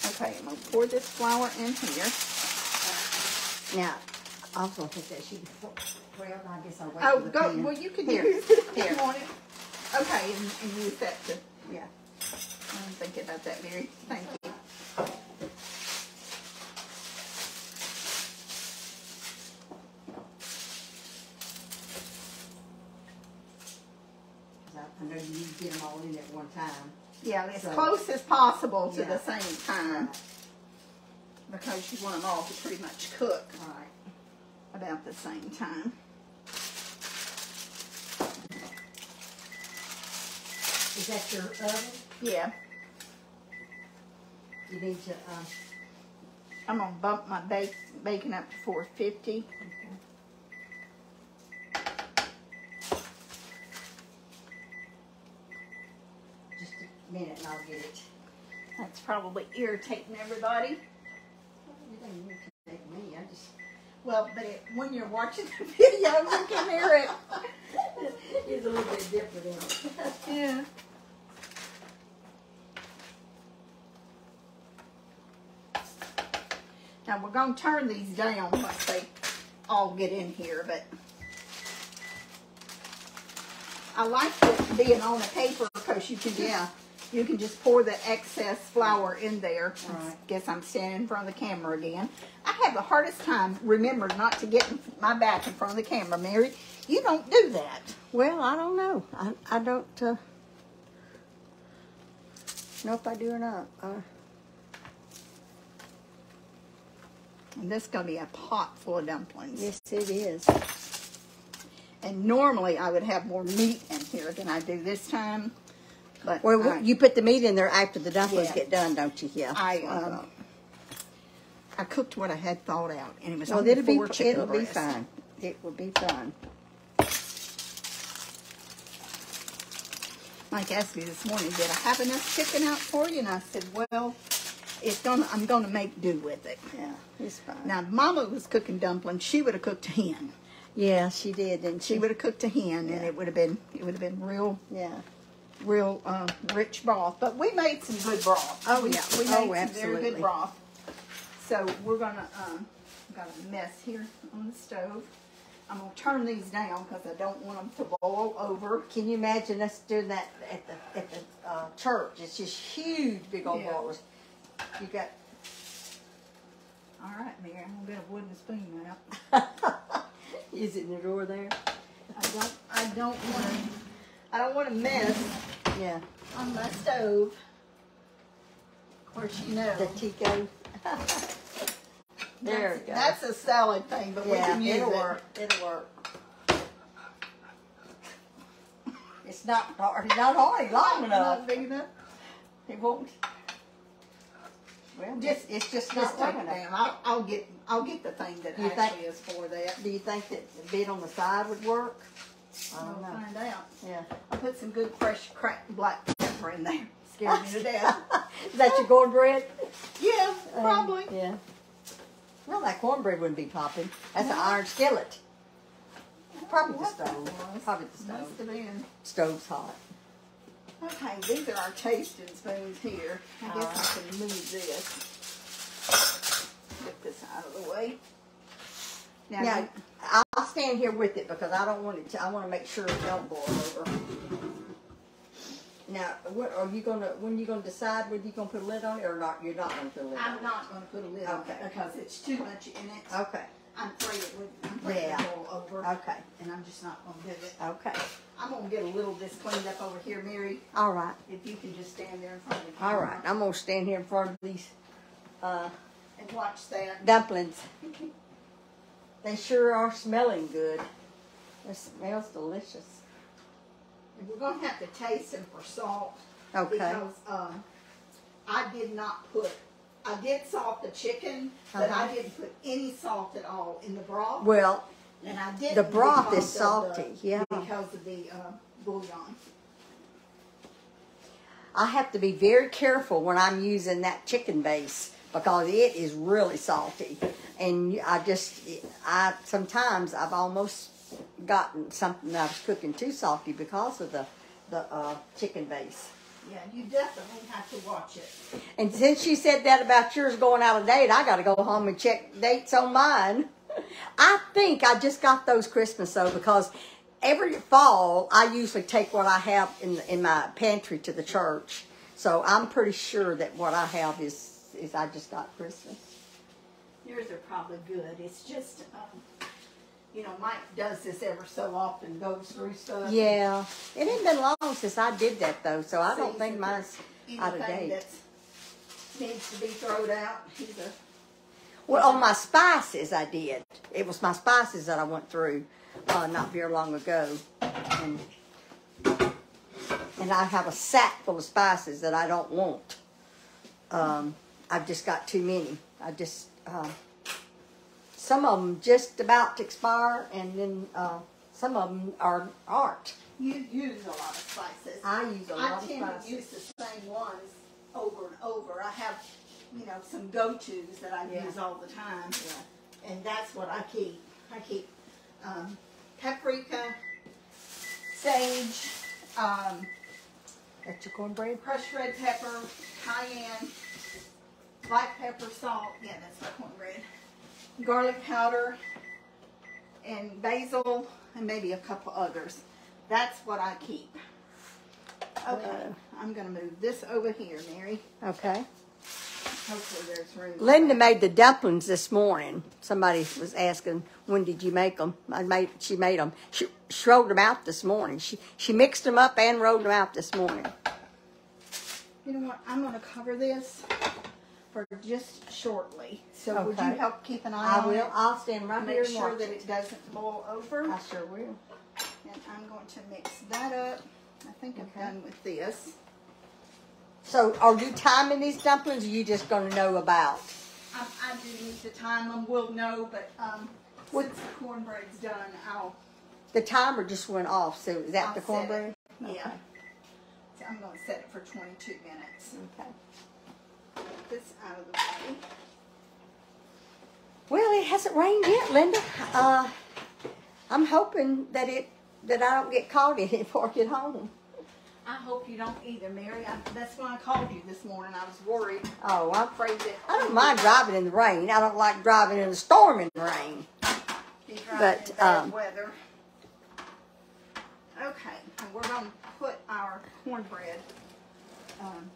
Okay, I'm going to pour this flour in here. Now, I was gonna that sheet. Well, I guess I'll wait Oh, go. pen. Well, you can Here. use it if Here. you want it. Okay, and, and use that to. Yeah. I'm thinking about that, Mary. Thank you. I I know you need to get them all in at one time. Yeah, as So- close as possible to Yeah. the same time because you want them all to pretty much cook All right. about the same time. Is that your oven? Yeah, You need to, uh, I'm gonna bump my bake, bacon up to 450. just minute and I'll get it. That's probably irritating everybody. You don't need to me, I just. Well, but it, when you're watching the video, you can hear it. It's a little bit different in it. Yeah. Now we're gonna turn these down once they all get in here, but I like it being on the paper because you can Yeah. You can just pour the excess flour in there. Right. Guess I'm standing in front of the camera again. I have the hardest time remembering not to get my back in front of the camera, Mary. You don't do that. Well, I don't know. I, I don't uh, know if I do or not. Uh, And this is going to be a pot full of dumplings. yes, it is. And normally I would have more meat in here than I do this time. But Well, I, you put the meat in there after the dumplings Yeah. get done, don't you? Yeah. I, um. I cooked what I had thought out, and it was well, only it'll be four chicken it'll be fine. It will be fine. Mike asked me this morning, did I have enough chicken out for you? And I said, well, it's gonna, I'm gonna make do with it. Yeah, it's fine. Now, if Mama was cooking dumplings. She would have cooked a hen. yeah, she did, didn't she? She would have cooked a hen, and it would have been, it would have been real, Yeah. Real uh, rich broth. But we made some good broth. Oh, yeah. we made Oh, some very good broth. So we're gonna, um, got a mess here on the stove. I'm gonna turn these down because I don't want them to boil over. Can you imagine us doing that at the at the uh, church? It's just huge, big old Yeah. boilers. You got All right, Mary, I'm gonna get a wooden spoon out. is it in the drawer there? I don't, I don't want to, I don't want to mess Yeah, on my stove. Of course, you know. the Tico. there it goes. That's a salad thing, but we can use it'll it. work. It'll work. It's not hard. It's not hard long enough. Not big enough. It won't. Well, Just, just it's just just not take long enough. down. I'll, I'll get, I'll get the thing that You think- actually is for that. Do you think that the bit on the side would work? I don't know. find out. Yeah. I'll put some good fresh cracked black pepper in there. Scared me to death. Is that your cornbread? Yeah, Um, probably. yeah. Well, that cornbread wouldn't be popping. That's an iron skillet. Probably the stove. Probably the stove. Must have been. Stove's hot. Okay, these are our tasting spoons here. I guess I can move this. Get this out of the way. Now, Now, I'll stand here with it because I don't want it to, I want to make sure it don't boil over. Now, what, are you gonna, when are you gonna decide whether you gonna put a lid on it or not? You're not gonna put a lid on I'm it? not going to put a lid on Okay. it because it's too much in it. Okay, I'm afraid it would. I'm afraid Yeah. it would over. okay, And I'm just not going to do it. okay. I'm going to get a little of this cleaned up over here, Mary. All right, If you can just stand there in front of the all camera right. I'm gonna stand here in front of these, uh, and watch that. dumplings. They sure are smelling good. It smells delicious. And we're going to have to taste them for salt. Okay. Because um, I did not put, I did salt the chicken, but Uh-huh. I didn't put any salt at all in the broth. Well, And I didn't. the broth is of the- salty, yeah. Because of the uh, bouillon. I have to be very careful when I'm using that chicken base because it is really salty. And I just, I sometimes I've almost gotten something that I was cooking too salty because of the the uh, chicken base. Yeah, you definitely have to watch it. And since you said that about yours going out of date, I got to go home and check dates on mine. I think I just got those Christmas though because every fall I usually take what I have in in my pantry to the church. So I'm pretty sure that what I have is is I just got Christmas. Yours are probably good. It's just, um, you know, Mike does this ever so often, goes through stuff. Yeah, it ain't been long since I did that though, so I don't think mine's out of date. that needs to be thrown out. He's a Well, on my spices, I did. It was my spices that I went through uh, not very long ago, and and I have a sack full of spices that I don't want. Um, I've just got too many. I just uh, some of them just about to expire, and then uh, some of them are aren't. You use a lot of spices. I use a I lot of spices. I tend to use the same ones over and over. I have, you know, some go-tos that I Yeah. use all the time, and that's what I keep. I keep um, paprika, sage, um, That's your cornbread. crushed red pepper, cayenne, black pepper, salt. Yeah, that's my cornbread. Garlic powder, and basil, and maybe a couple others. That's what I keep. Okay, uh. I'm gonna move this over here, Mary. Okay. Hopefully there's room. Linda made the dumplings this morning. Somebody was asking, when did you make them? I made, she made them. She, she rolled them out this morning. She, she mixed them up and rolled them out this morning. You know what, I'm gonna cover this for just shortly. So would you Okay. help keep an eye I on it? I will. I'll stand right here Make and sure watch that it. it doesn't boil over. I sure will. And I'm going to mix that up. I think I'm Okay. done with this. So, are you timing these dumplings? Or you just gonna know about? I, I do need to time them, we'll know, but, um, the cornbread's done, I'll, The timer just went off. So, is that I'll the set cornbread? it. Yeah. Okay. So I'm gonna set it for twenty-two minutes. Okay. Get this out of the way. Well, it hasn't rained yet, Linda. Uh, I'm hoping that it that I don't get caught in it before I get home. I hope you don't either, Mary. I, that's why I called you this morning. I was worried. Oh, I'm Afraid that. I don't mind driving in the rain. I don't like driving in the storming rain. Be driving But, um, weather. Okay, and we're gonna put our cornbread, um.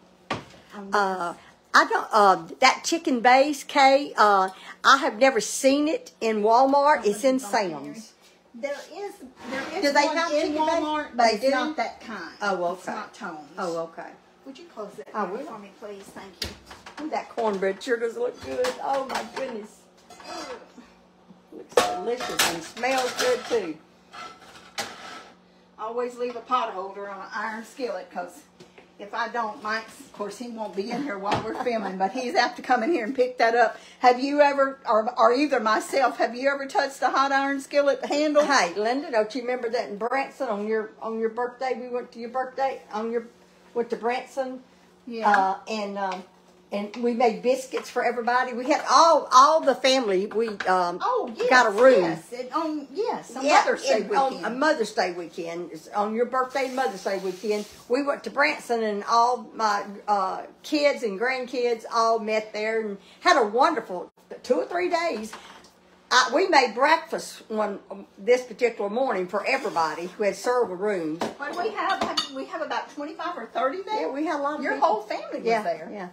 Uh, I don't. Uh, that chicken base, Kay. Uh, I have never seen it in Walmart. It's in Sam's. There is, there is Do they one have in chicken Walmart, bake? but They it's do? not that kind. Oh, It's okay. not Tone's. Oh, okay. Would you close that I door will. for me, please? Thank you. Ooh, that cornbread sure does look good. Oh my goodness, looks delicious and smells good too. Always leave a pot holder on an iron skillet, cause if I don't, Mike's, of course, he won't be in here while we're filming, but he's have to come in here and pick that up. Have you ever, or, or either myself, have you ever touched a hot iron skillet handle? Hey, Linda, don't you remember that in Branson on your on your birthday? We went to your birthday on your went to Branson. Yeah. Uh, and um, and we made biscuits for everybody. We had all all the family. We um, oh, yes. got a room. Yes, and on, yes, on Yeah, Mother's Day on weekend. a Mother's Day weekend, It's on your birthday, and Mother's Day weekend, we went to Branson, and all my uh, kids and grandkids all met there and had a wonderful two or three days. I, we made breakfast one this particular morning for everybody who had served a room. do we have? We have about 25 or 30 there? Yeah, we had a lot of Your people. whole family was yeah, there. Yeah,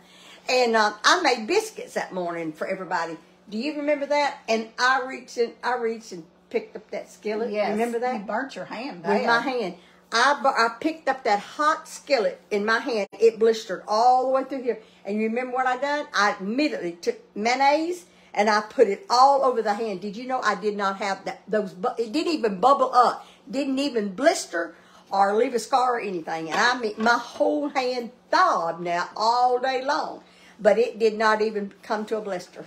and uh, I made biscuits that morning for everybody. Do you remember that? And I reached in, I reached and picked up that skillet. Yes. Remember that? You burnt your hand with my hand. I, I picked up that hot skillet in my hand. It blistered all the way through here. And you remember what I done? I immediately took mayonnaise and I put it all over the hand. Did you know I did not have that? Those it didn't even bubble up, didn't even blister or leave a scar or anything. And I mean, my whole hand thawed now all day long, but it did not even come to a blister.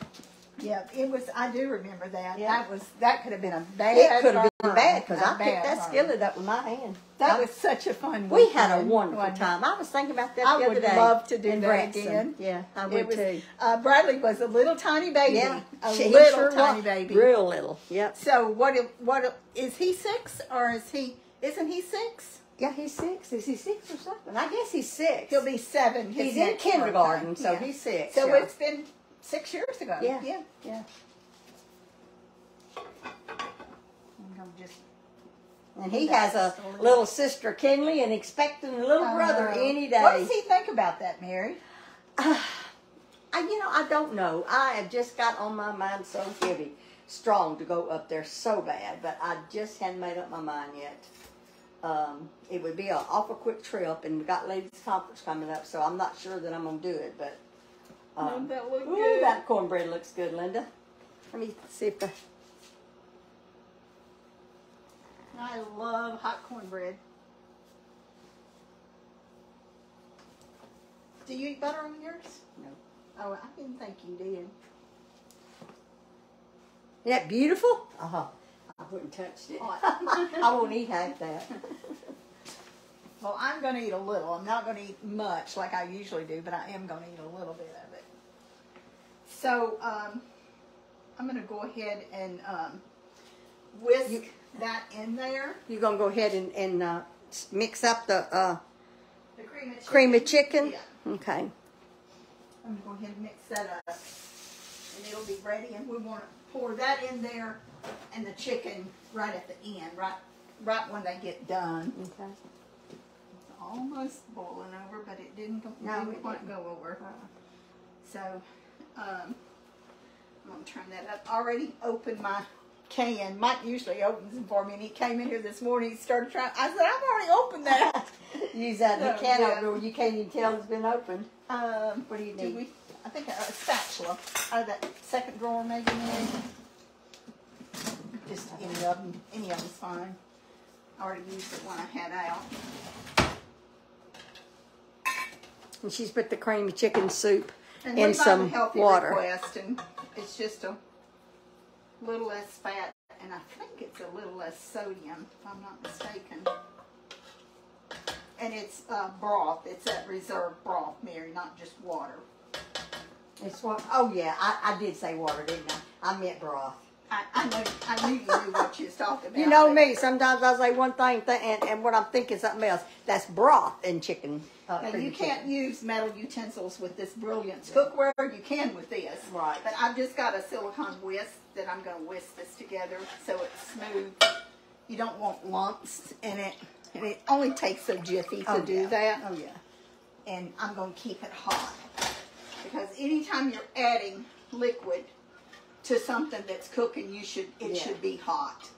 Yeah, it was. I do remember that. Yeah. That was. That could have been a bad. It could have been bad because I picked that burn. skillet up with my hand. That I- was such a fun. We had a wonderful time. I was thinking about that I the other day. I would love to do that Branson. again. Yeah, I would was, too. uh, Bradley was a little tiny baby. Yeah, a She- little sure tiny was. baby. real little. Yep. So what? What is he six or is he? Isn't he six? Yeah, he's six. Is he six or something? I guess he's six. He'll be seven. He's in kindergarten, so Yeah. he's six. So yeah. it's been six years ago. Yeah. Yeah. yeah. I'm just And he has a little sister, Kinley, and expecting a little brother Uh, any day. What does he think about that, Mary? I, you know, I don't know. I have just got on my mind so heavy, strong to go up there so bad, but I just hadn't made up my mind yet. Um, it would be an awful quick trip, and we got ladies' conference coming up, so I'm not sure that I'm gonna do it. But um, that look ooh, good? that cornbread looks good, Linda. Let me see if I. I love hot cornbread. Do you eat butter on yours? No. Oh, I didn't think you did. Isn't that beautiful? Uh huh. I wouldn't touch it. I won't eat half that. Well, I'm going to eat a little. I'm not going to eat much like I usually do, but I am going to eat a little bit of it. So, um, I'm going to go ahead and um, whisk You- that in there. You're gonna go ahead and, and uh, mix up the uh, The cream of chicken. cream of chicken? Yeah. Okay. I'm going to go ahead and mix that up. And it'll be ready. And we want to pour that in there and the chicken right at the end, right right when they get done. Okay. almost boiling over, but it didn't, go, No, didn't it quite didn't. go over. So, um, I'm gonna turn that up. Already opened my can. Mike usually opens them for me, and he came in here this morning. He started trying. I said, "I've already opened that." Use that No, the can yeah. opener. You can't even tell it's been opened. um, What do you did need? we? I think a, a spatula out of that second drawer, maybe. Mary? Just any of them. Any of them's fine. I already used it when I had out. And she's put the creamy chicken soup And in we got a some healthy water. request, and it's just a little less fat, and I think it's a little less sodium, if I'm not mistaken. And it's uh, broth. It's that reserve broth, Mary, not just water. It's what? Oh yeah, I, I did say water, didn't I? I meant broth. I, I know. I knew you knew what you was talking about. You know me. Sometimes I say one thing, th- and, and what I'm thinking something else. That's broth and chicken. Uh, Now, you can't chicken. use metal utensils with this brilliance cookware. You can with this. Right. But I've just got a silicone whisk that I'm going to whisk this together so it's smooth. You don't want lumps in it. And it only takes a jiffy to Oh, do yeah. that. Oh yeah. And I'm going to keep it hot. Because anytime you're adding liquid to something that's cooking, you should it Yeah. should be hot.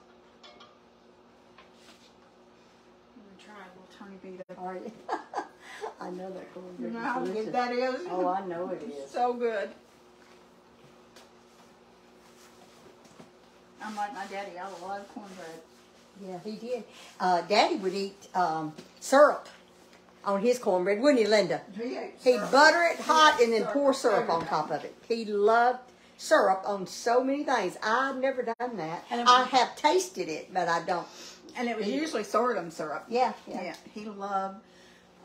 I'm going to try a little tiny bit of Are you? I know that cornbread You is know how good that is? Oh, I know it is. So good. I'm like my daddy. I love cornbread. Yeah, he did. Uh, Daddy would eat um, syrup on his cornbread, wouldn't he, Linda? He ate He'd butter it hot He and ate then pour syrup on top of it. He loved syrup on so many things. I've never done that. And it I have tasted it, but I don't. And it was usually sorghum syrup. Yeah, Yeah. yeah. he loved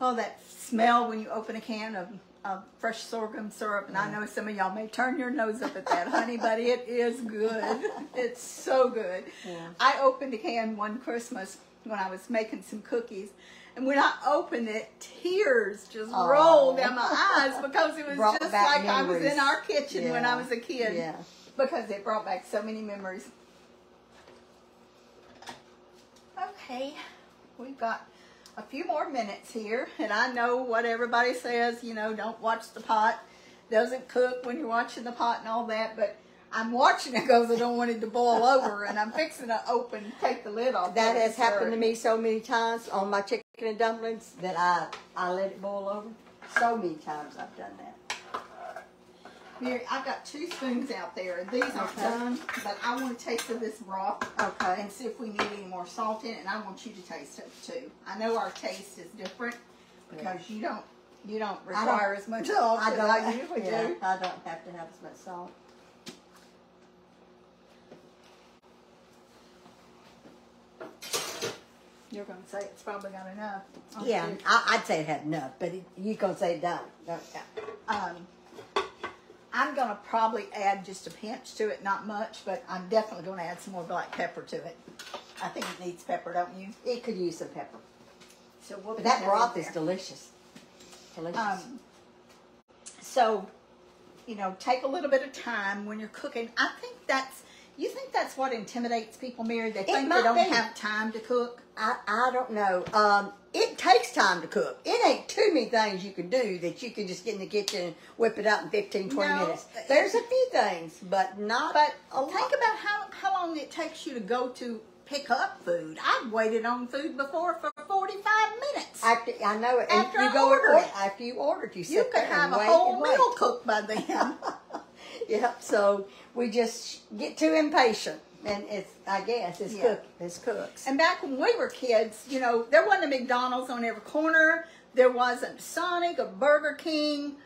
oh that smell when you open a can of, of fresh sorghum syrup. And I mm-hmm. know some of y'all may turn your nose up at that, honey, but it is good. It's so good. Yeah. I opened a can one Christmas when I was making some cookies. And when I opened it, tears just rolled down my eyes because it was Brought just like I was in our kitchen when I was a kid. Yeah. Because it brought back so many memories. Okay, we've got a few more minutes here, and I know what everybody says, you know, don't watch the pot. Doesn't cook when you're watching the pot and all that, but I'm watching it because I don't want it to boil over, and I'm fixing to open, take the lid off. That has happened to me so many times on my chicken and dumplings that I, I let it boil over. So many times I've done that. Mary, I've got two spoons out there, and these aren't Okay. done, but I want to taste of this broth. Okay. and see if we need any more salt in it. And I want you to taste it too. I know our taste is different because you don't you don't I don't- require as much salt I as don't, I usually yeah, do. I don't have to have as much salt. You're gonna say it's probably not enough. I'll Yeah. I, I'd say it had enough, but it, you gonna say don't. don't. Um, I'm gonna probably add just a pinch to it, not much, but I'm definitely gonna add some more black pepper to it. I think it needs pepper, don't you? It could use some pepper. So we'll But that broth is delicious. Delicious. Um, so, you know, take a little bit of time when you're cooking. I think that's, you think that's what intimidates people, Mary? They think they don't be. have time to cook. I, I don't know. Um, it takes time to cook. It ain't too many things you can do that you can just get in the kitchen and whip it up in 15, 20 No. minutes. There's a few things, but not But a lot. think about how, how long it takes you to go to pick up food. I've waited on food before for 45 minutes. After, I know it. And After you I go order it. After you ordered, you you could there have a whole meal cooked by then. Yep. So we just get too impatient, and it's I guess it's Yeah. cook it's cooks. And back when we were kids, you know, there wasn't a McDonald's on every corner. There wasn't Sonic or Burger King.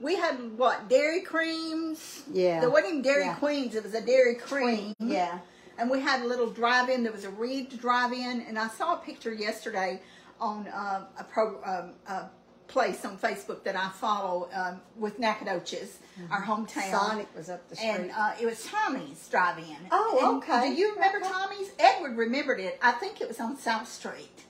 We had what Dairy Creams. Yeah. There wasn't even Dairy Yeah. Queens. It was a Dairy Cream. yeah. And we had a little drive-in. There was a Reed drive-in, and I saw a picture yesterday on uh, a pro um, a place on Facebook that I follow um, with Nacogdoches, our hometown. Mm-hmm. Sonic was up the street. And uh, it was Tommy's drive-in. Oh, And okay. Do you remember Tommy's? Edward remembered it. I think it was on South Street.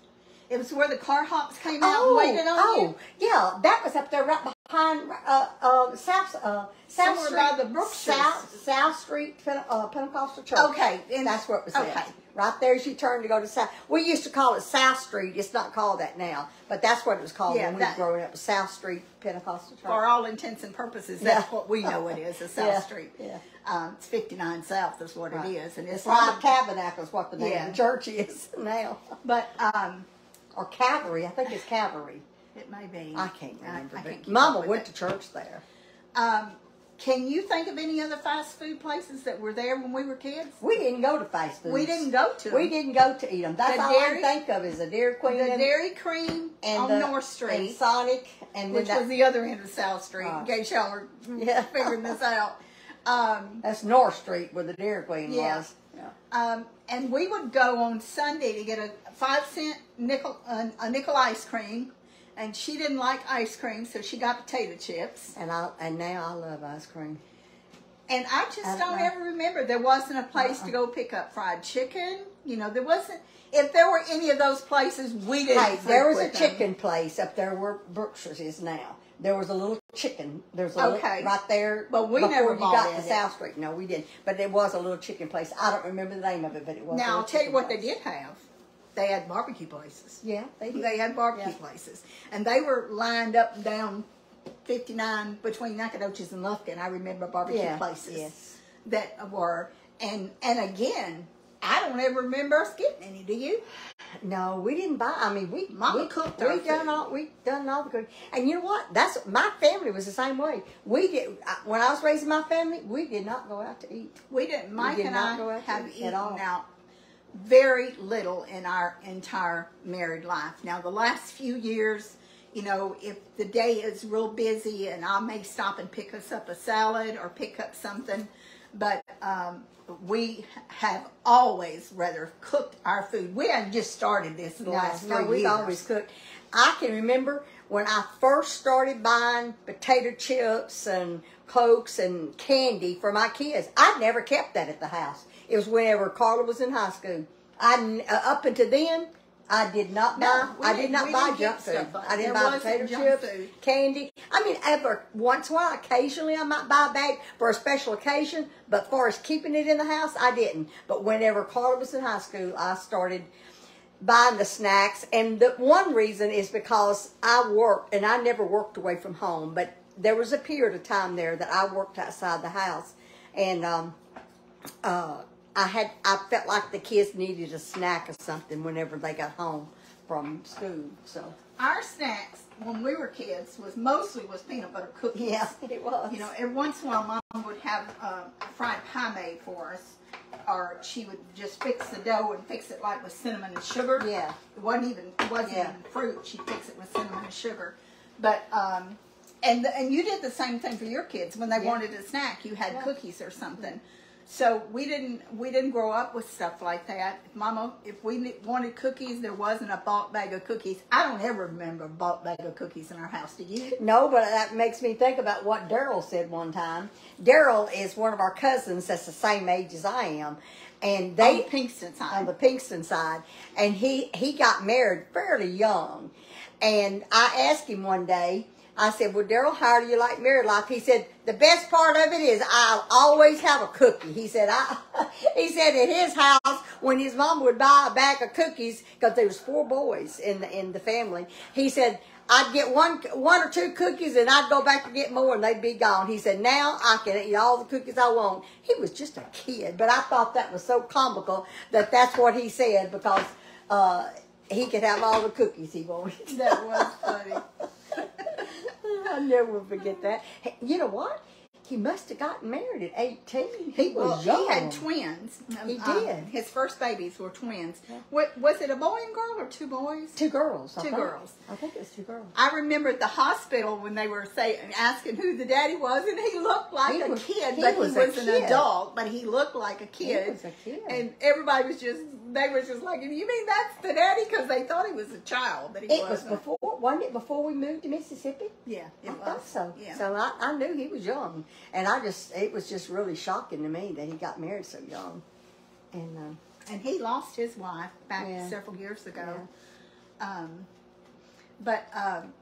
It was where the car hops came out oh, and waited on oh, you. yeah, that was up there right behind uh, uh, South uh, South Somewhere Street, by the Brookshire's. South South Street Pente- uh, Pentecostal Church. Okay, and that's where it was Okay, at. right there as you turn to go to South. We used to call it South Street. It's not called that now, but that's what it was called Yeah, when we were growing up. South Street Pentecostal Church. For all intents and purposes, that's Yeah. what we know it is, a South Yeah, Street. yeah. Um, it's 59 South is what Right. it is. And it's like, Tabernacle is what the name of the church is now, but um, or Calvary. I think it's Calvary. It may be. I can't remember. I, but can't Mama went it. to church there. Um, can you think of any other fast food places that were there when we were kids? We didn't go to fast food. We didn't go to We didn't go to eat them. That's The all Dairy- I think of is the Dairy Queen The Dairy Cream and on the- North and Street, Sonic, and which then was the other end of South Street, in Right. case y'all are Yeah. figuring this out. Um, that's North Street where the Dairy Queen Yeah. was. Yeah. um, and we would go on Sunday to get a five cent nickel a, a nickel ice cream, and she didn't like ice cream, so she got potato chips. And I and now I love ice cream. And I just I don't, don't ever remember there wasn't a place Uh-uh. to go pick up fried chicken. You know, there wasn't. If there were any of those places, we didn't. Hey, there was a them. chicken place up there where Brookshire's is now. There was a little chicken. There was a Okay. little, right there. But we never you got to. South Street. No, we didn't. But there was a little chicken place. I don't remember the name of it, but it was. Now I'll tell you what they did have. They had barbecue places. Yeah, they did. They had barbecue Yeah. places, and they were lined up and down 59 between Nacogdoches and Lufkin. I remember barbecue Yeah, places yes. that were, and and again, I don't ever remember us getting any. Do you? No, we didn't buy. I mean, we Mama we cooked We done all. We done all the cooking. And you know what? That's my family was the same way. We did when I was raising my family. We did not go out to eat. We didn't. Mike did and I go out to have eat at eaten all. out very little in our entire married life. Now, the last few years, you know, if the day is real busy and I may stop and pick us up a salad or pick up something, but um, we have always rather cooked our food. We have just started this in the No, last no, three we've years. always cooked. I can remember when I first started buying potato chips and cokes and candy for my kids. I'd never kept that at the house. It was whenever Carla was in high school. I uh, up until then. I did not buy. No, I did didn't- buy didn't junk food. like- I didn't buy potato chips, food. candy. I mean, ever once in a while, occasionally I might buy a bag for a special occasion. But far as keeping it in the house, I didn't. But whenever Carla was in high school, I started buying the snacks. And the one reason is because I worked, and I never worked away from home, but there was a period of time there that I worked outside the house. And um, uh, I had, I felt like the kids needed a snack or something whenever they got home from school. So, Our snacks when we were kids was mostly was peanut butter cookies. yeah, it was. You know, every once in a while, Mom would have uh, a fried pie made for us, or she would just fix the dough and fix it like with cinnamon and sugar. Yeah. it wasn't even it wasn't Yeah. even fruit. She would fix it with cinnamon and sugar. But um, and and you did the same thing for your kids when they Yeah. wanted a snack. You had Yeah. cookies or something. So we didn't we didn't grow up with stuff like that. If Mama, if we wanted cookies, there wasn't a bulk bag of cookies. I don't ever remember a bulk bag of cookies in our house. Do you? No, but that makes me think about what Daryl said one time. Daryl is one of our cousins that's the same age as I am, and they on Pinkston side. on the Pinkston side, and he he got married fairly young, and I asked him one day. I said, "Well, Daryl, how do you like married life?" He said, "The best part of it is I'll always have a cookie." He said, "I," he said, at his house when his mom would buy a bag of cookies because there was four boys in the in the family. He said. I'd get one, one or two cookies, and I'd go back to get more, and they'd be gone. He said, "Now I can eat all the cookies I want." He was just a kid, but I thought that was so comical that that's what he said because uh, he could have all the cookies he wanted. that was funny. I'll never forget that. Hey, you know what? He must have gotten married at 18. He was Well, young. he had twins. He Um, did. his first babies were twins. Yeah. What was it? A boy and girl or two boys? Two girls. I Two think. girls. I think it was two girls. I remember at the hospital when they were saying asking who the daddy was, and he looked like He a was- kid, he but was he a was an kid. adult, but he looked like a kid. was a kid. And everybody was just they were just like, you mean that's the daddy? Because they thought he was a child, but he It was wasn't. before, wasn't it before we moved to Mississippi? yeah, it I was. thought so. Yeah. So I, I knew he was young, and I just it was just really shocking to me that he got married so young. And uh, and he lost his wife back Yeah. several years ago. Um, but um,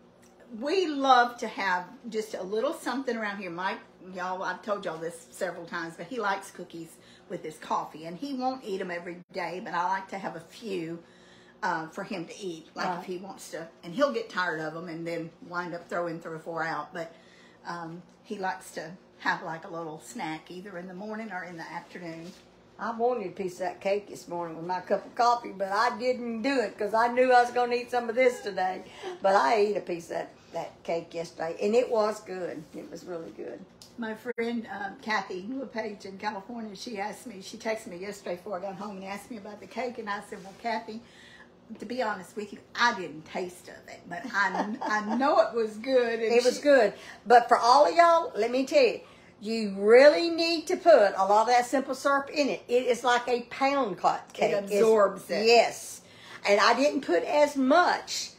we love to have just a little something around here. Mike, y'all, I've told y'all this several times, but he likes cookies with his coffee, and he won't eat them every day. But I like to have a few uh, for him to eat, like Right. if he wants to, and he'll get tired of them and then wind up throwing three or four out. But um, he likes to have like a little snack either in the morning or in the afternoon. I wanted a piece of that cake this morning with my cup of coffee, but I didn't do it because I knew I was going to eat some of this today. But I ate a piece of that, that cake yesterday, and it was good. It was really good. My friend um, Kathy LePage in California, she asked me, she texted me yesterday before I got home and asked me about the cake, and I said, "Well, Kathy, to be honest with you, I didn't taste of it, but I I know it was good." And It was she- good. But for all of y'all, let me tell you, you really need to put a lot of that simple syrup in it. It is like a pound cut cake. It's- absorbs it. Yes. And I didn't put as much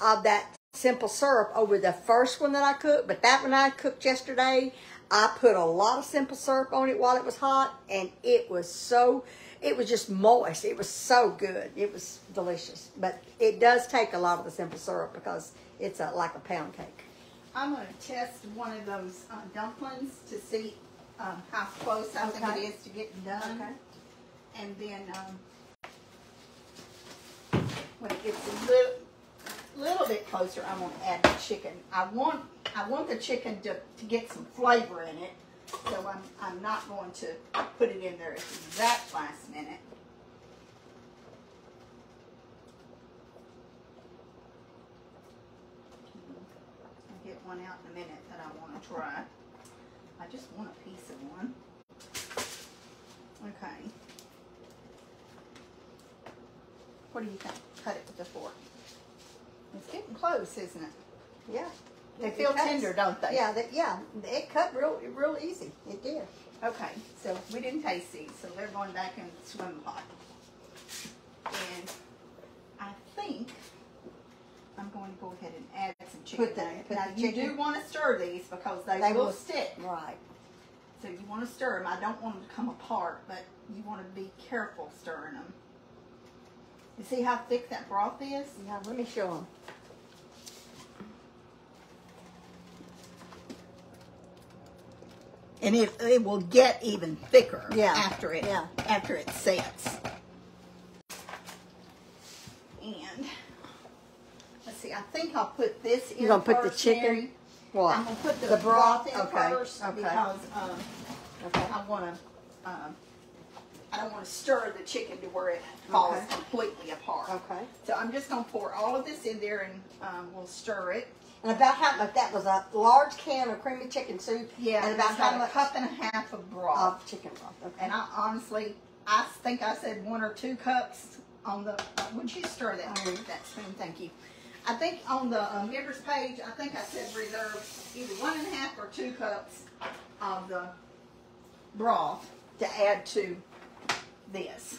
of that simple syrup over the first one that I cooked, but that one I cooked yesterday, I put a lot of simple syrup on it while it was hot, and it was so, it was just moist. It was so good. It was delicious. But it does take a lot of the simple syrup because it's a, like a pound cake. I'm going to test one of those uh, dumplings to see um, how close I think it is to getting done. Okay. And then um, when it gets a little, little bit closer, I'm going to add the chicken. I want I want the chicken to, to get some flavor in it, so I'm I'm not going to put it in there at the exact last minute. I'll get one out in a minute that I want to try. I just want a piece of one. Okay. What do you think? Cut it with the fork. It's getting close, isn't it? Yeah. They feel cuts. tender, don't they? Yeah, that, yeah. It cut real, real easy. It did. Okay, so we didn't taste these, so they're going back in the swim pot. And I think I'm going to go ahead and add some chicken. Put that. in. put now the you do want to stir these because they, They will, will- stick. Right. So you want to stir them. I don't want them to come apart, but you want to be careful stirring them. You see how thick that broth is? Yeah, let me show them. And it, it will get even thicker Yeah, after it yeah. after it sets. And let's see, I think I'll put this in. You gonna put the chicken? Mary. What? I'm gonna put the, The broth? broth in Okay, first okay. because um, Okay. I want to. Um, I don't want to stir the chicken to where it falls Okay. completely apart. Okay. So I'm just gonna pour all of this in there and um, we'll stir it. And about how much that was a large can of creamy chicken soup. Yeah, And about how a much cup and a half of broth. of chicken broth. Okay. And I honestly, I think I said one or two cups on the, uh, would you stir that, Mhm. that spoon, thank you. I think on the uh, members page, I think I said reserve either one and a half or two cups of the broth to add to this.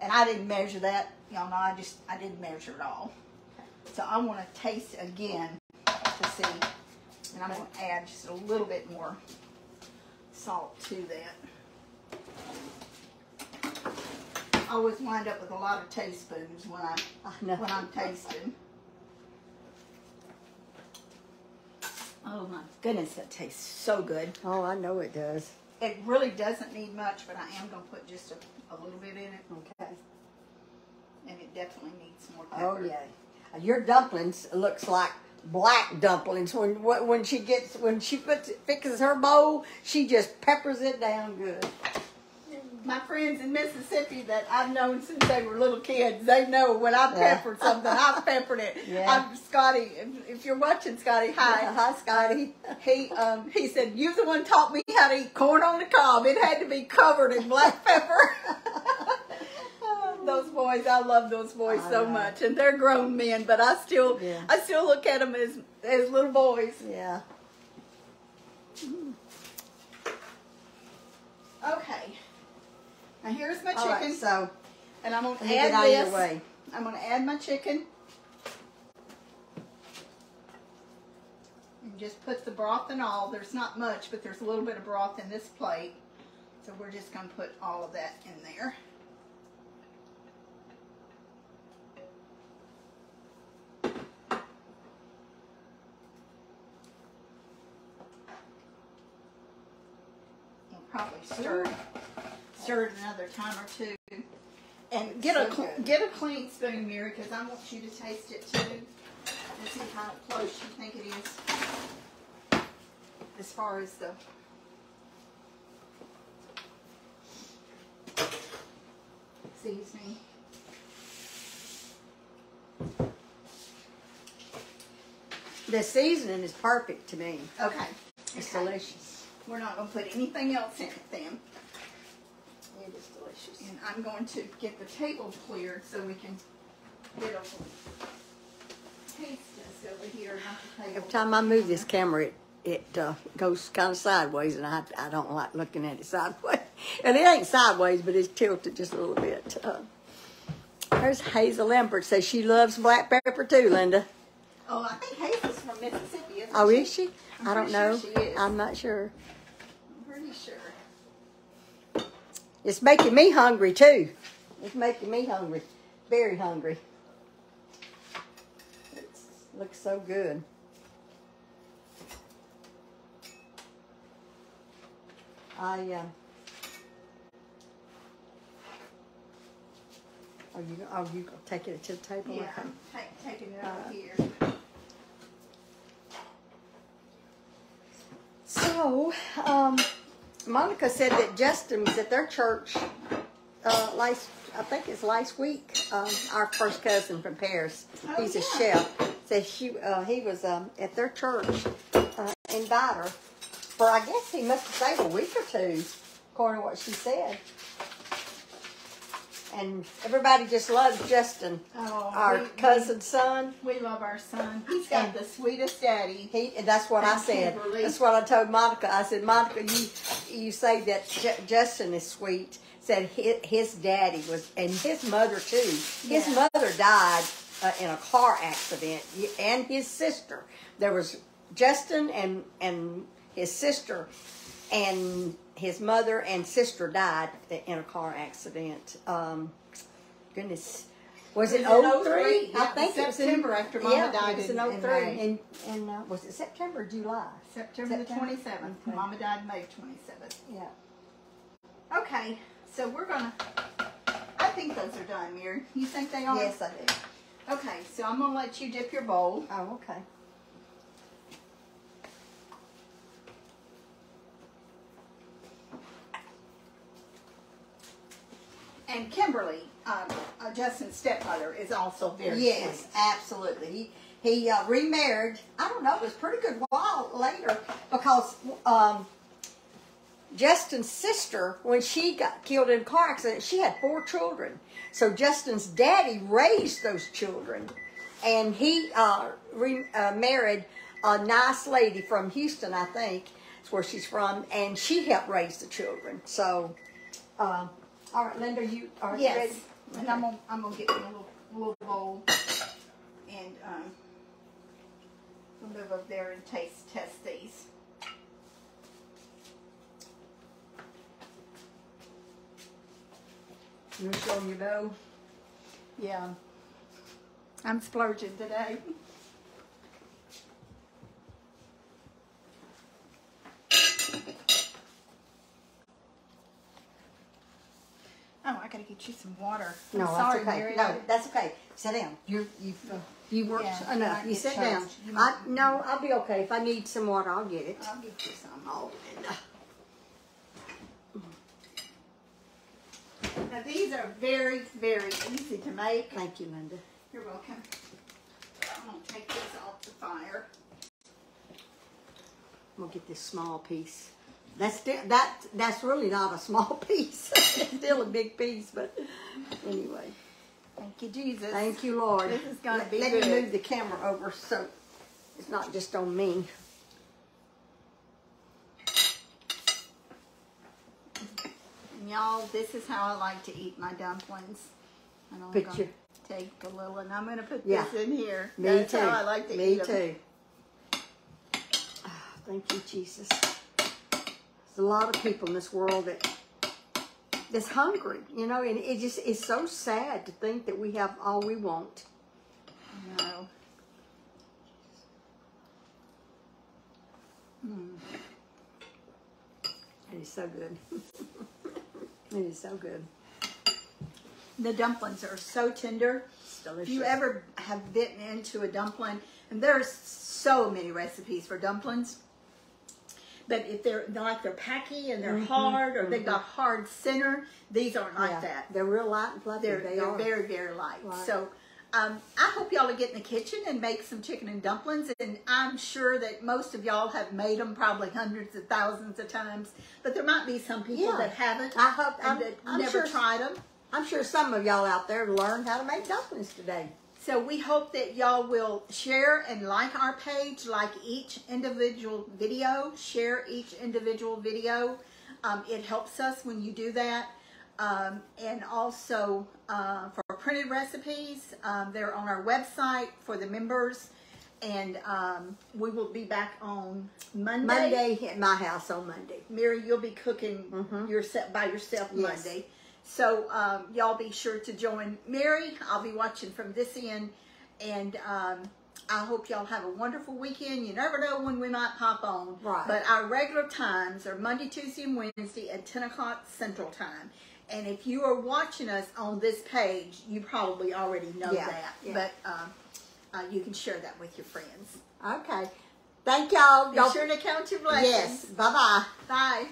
And I didn't measure that, y'all know, I just, I didn't measure it all. So I want to taste again see, and I'm going to add just a little bit more salt to that. I always wind up with a lot of teaspoons when I I know. when I'm tasting. Oh my goodness, that tastes so good. Oh, I know it does. It really doesn't need much, but I am gonna put just a, a little bit in it, Okay. and it definitely needs more oh, pepper. Oh yeah. Your dumplings looks like black dumplings when when she gets when she puts fixes her bowl, she just peppers it down good. My friends in Mississippi that I've known since they were little kids, they know when I Yeah. something, I've peppered it. Yeah. I'm Scotty. If, if you're watching, Scotty, hi. Hi, Scotty. He um he said you the one taught me how to eat corn on the cob. It had to be covered in black pepper. Those boys, I love those boys I so know. much, and they're grown men, but I still Yeah. I still look at them as as little boys. Yeah. Okay. Now here's my All chicken, right. So and I'm gonna add this. I'm gonna add my chicken. And just put the broth and all. There's not much, but there's a little bit of broth in this plate. So we're just gonna put all of that in there. probably stir it, stir it another time or two. And get So a good. get a clean spoon, Mary, because I want you to taste it too, and see how close you think it is. As far as the seasoning. The seasoning is perfect to me. Okay. It's Okay. delicious. We're not going to put anything else in it then. It is delicious. And I'm going to get the table cleared so we can get a taste this over here, not. Every time I move this camera, it it uh, goes kind of sideways, and I I don't like looking at it sideways. And it ain't sideways, but it's tilted just a little bit. Uh, there's Hazel Lambert says she loves black pepper too, Linda. Oh, I think Hazel's from Mississippi, isn't Oh, she? is she? I'm I don't know. sure. I'm not sure. I'm pretty sure. It's making me hungry too. It's making me hungry, very hungry. It looks so good. I uh, are you are you taking it to the table? Yeah, I'm ta- taking it Uh, over here. So, um, Monica said that Justin was at their church uh, last, I think it's last week. Um, our first cousin from Paris, Oh, he's a chef. Said she, uh, he was um, at their church. Uh, invite her for, I guess he must have stayed a week or two, according to what she said. And everybody just loves Justin, Oh, our we- cousin's son. We love our son. He's got And- the sweetest daddy. He, and that's what I said. Kimberly. That's what I told Monica. I said, Monica, you you say that J- Justin is sweet. Said his, his daddy was, and his mother too. His Yeah. mother died uh, in a car accident, and his sister. There was Justin and and his sister, and his mother and sister died in a car accident. Um, goodness. Was it It was in 03? 03. I think it was in September after Mama yeah, died It was in- in in 03. May. And, and uh, was it September or July? September the 27th. Okay. Mama died May 27th. Yeah. Okay, so we're gonna. I think those are done, Mary. You think they are? Yes, I do. Okay, so I'm gonna let you dip your bowl. Oh, okay. And Kimberly, um, uh, Justin's stepmother, is also very Yes, sweet. absolutely. He he uh, remarried. I don't know. It was a pretty good while later because um, Justin's sister, when she got killed in a car accident, she had four children. So Justin's daddy raised those children, and he uh, re- uh, married a nice lady from Houston, I think. That's where she's from, and she helped raise the children. So, uh, all right, Linda, you are you Yes, ready? and I'm gonna I'm gonna get me a little little bowl and um, we'll move over there and taste test these. You want to show them your bow? Yeah, I'm splurging today. Oh, I gotta get you some water. I'm No, sorry, that's okay. Mary. No, that's okay. Sit down. You you you worked Yeah, enough. You sit choked. down. You I might- no, I'll be okay. If I need some water, I'll get it. I'll get you some. Oh, Now these are very, very easy to make. Thank you, Linda. You're welcome. I'm gonna take this off the fire. We'll get this small piece. That's that that's really not a small piece. it's still a big piece, but anyway. Thank you, Jesus. Thank you, Lord. This is gonna let, be let good. me move the camera over so it's not just on me. And y'all, this is how I like to eat my dumplings. And I'm Put gonna your- take a little, and I'm gonna put Yeah. this in here. Me That's too. how I like to Me eat too. Ah, thank you, Jesus. There's a lot of people in this world that that's hungry, you know, and it just is so sad to think that we have all we want. No. It is so good. it is so good. The dumplings are so tender. It's delicious. If you ever have bitten into a dumpling, and there's so many recipes for dumplings, but if they're, they're like they're packy and they're hard or they've got hard center, these aren't like Mm-hmm. Yeah, that. They're real light and fluffy. They're, they they're are. very, very light. Right. So um, I hope y'all will get in the kitchen and make some chicken and dumplings. And I'm sure that most of y'all have made them probably hundreds of thousands of times. But there might be some people Yeah. that haven't I hope- and I'm- that I'm never sure- tried them. I'm sure some of y'all out there learned how to make dumplings today. So we hope that y'all will share and like our page, like each individual video, share each individual video. Um, it helps us when you do that. Um, and also uh, for printed recipes, um, they're on our website for the members. And um, we will be back on Monday. Monday at my house on Monday. Mary, you'll be cooking yourself by yourself. Yes. Monday. So um, y'all be sure to join Mary. I'll be watching from this end, and um, I hope y'all have a wonderful weekend. You never know when we might pop on. Right. But our regular times are Monday, Tuesday, and Wednesday at 10 o'clock Central Time. And if you are watching us on this page, you probably already know Yeah, that. yeah. But um, uh, you can share that with your friends. Okay. Thank y'all. Be Y'all- sure to count your blessings. Yes. Bye bye. Bye.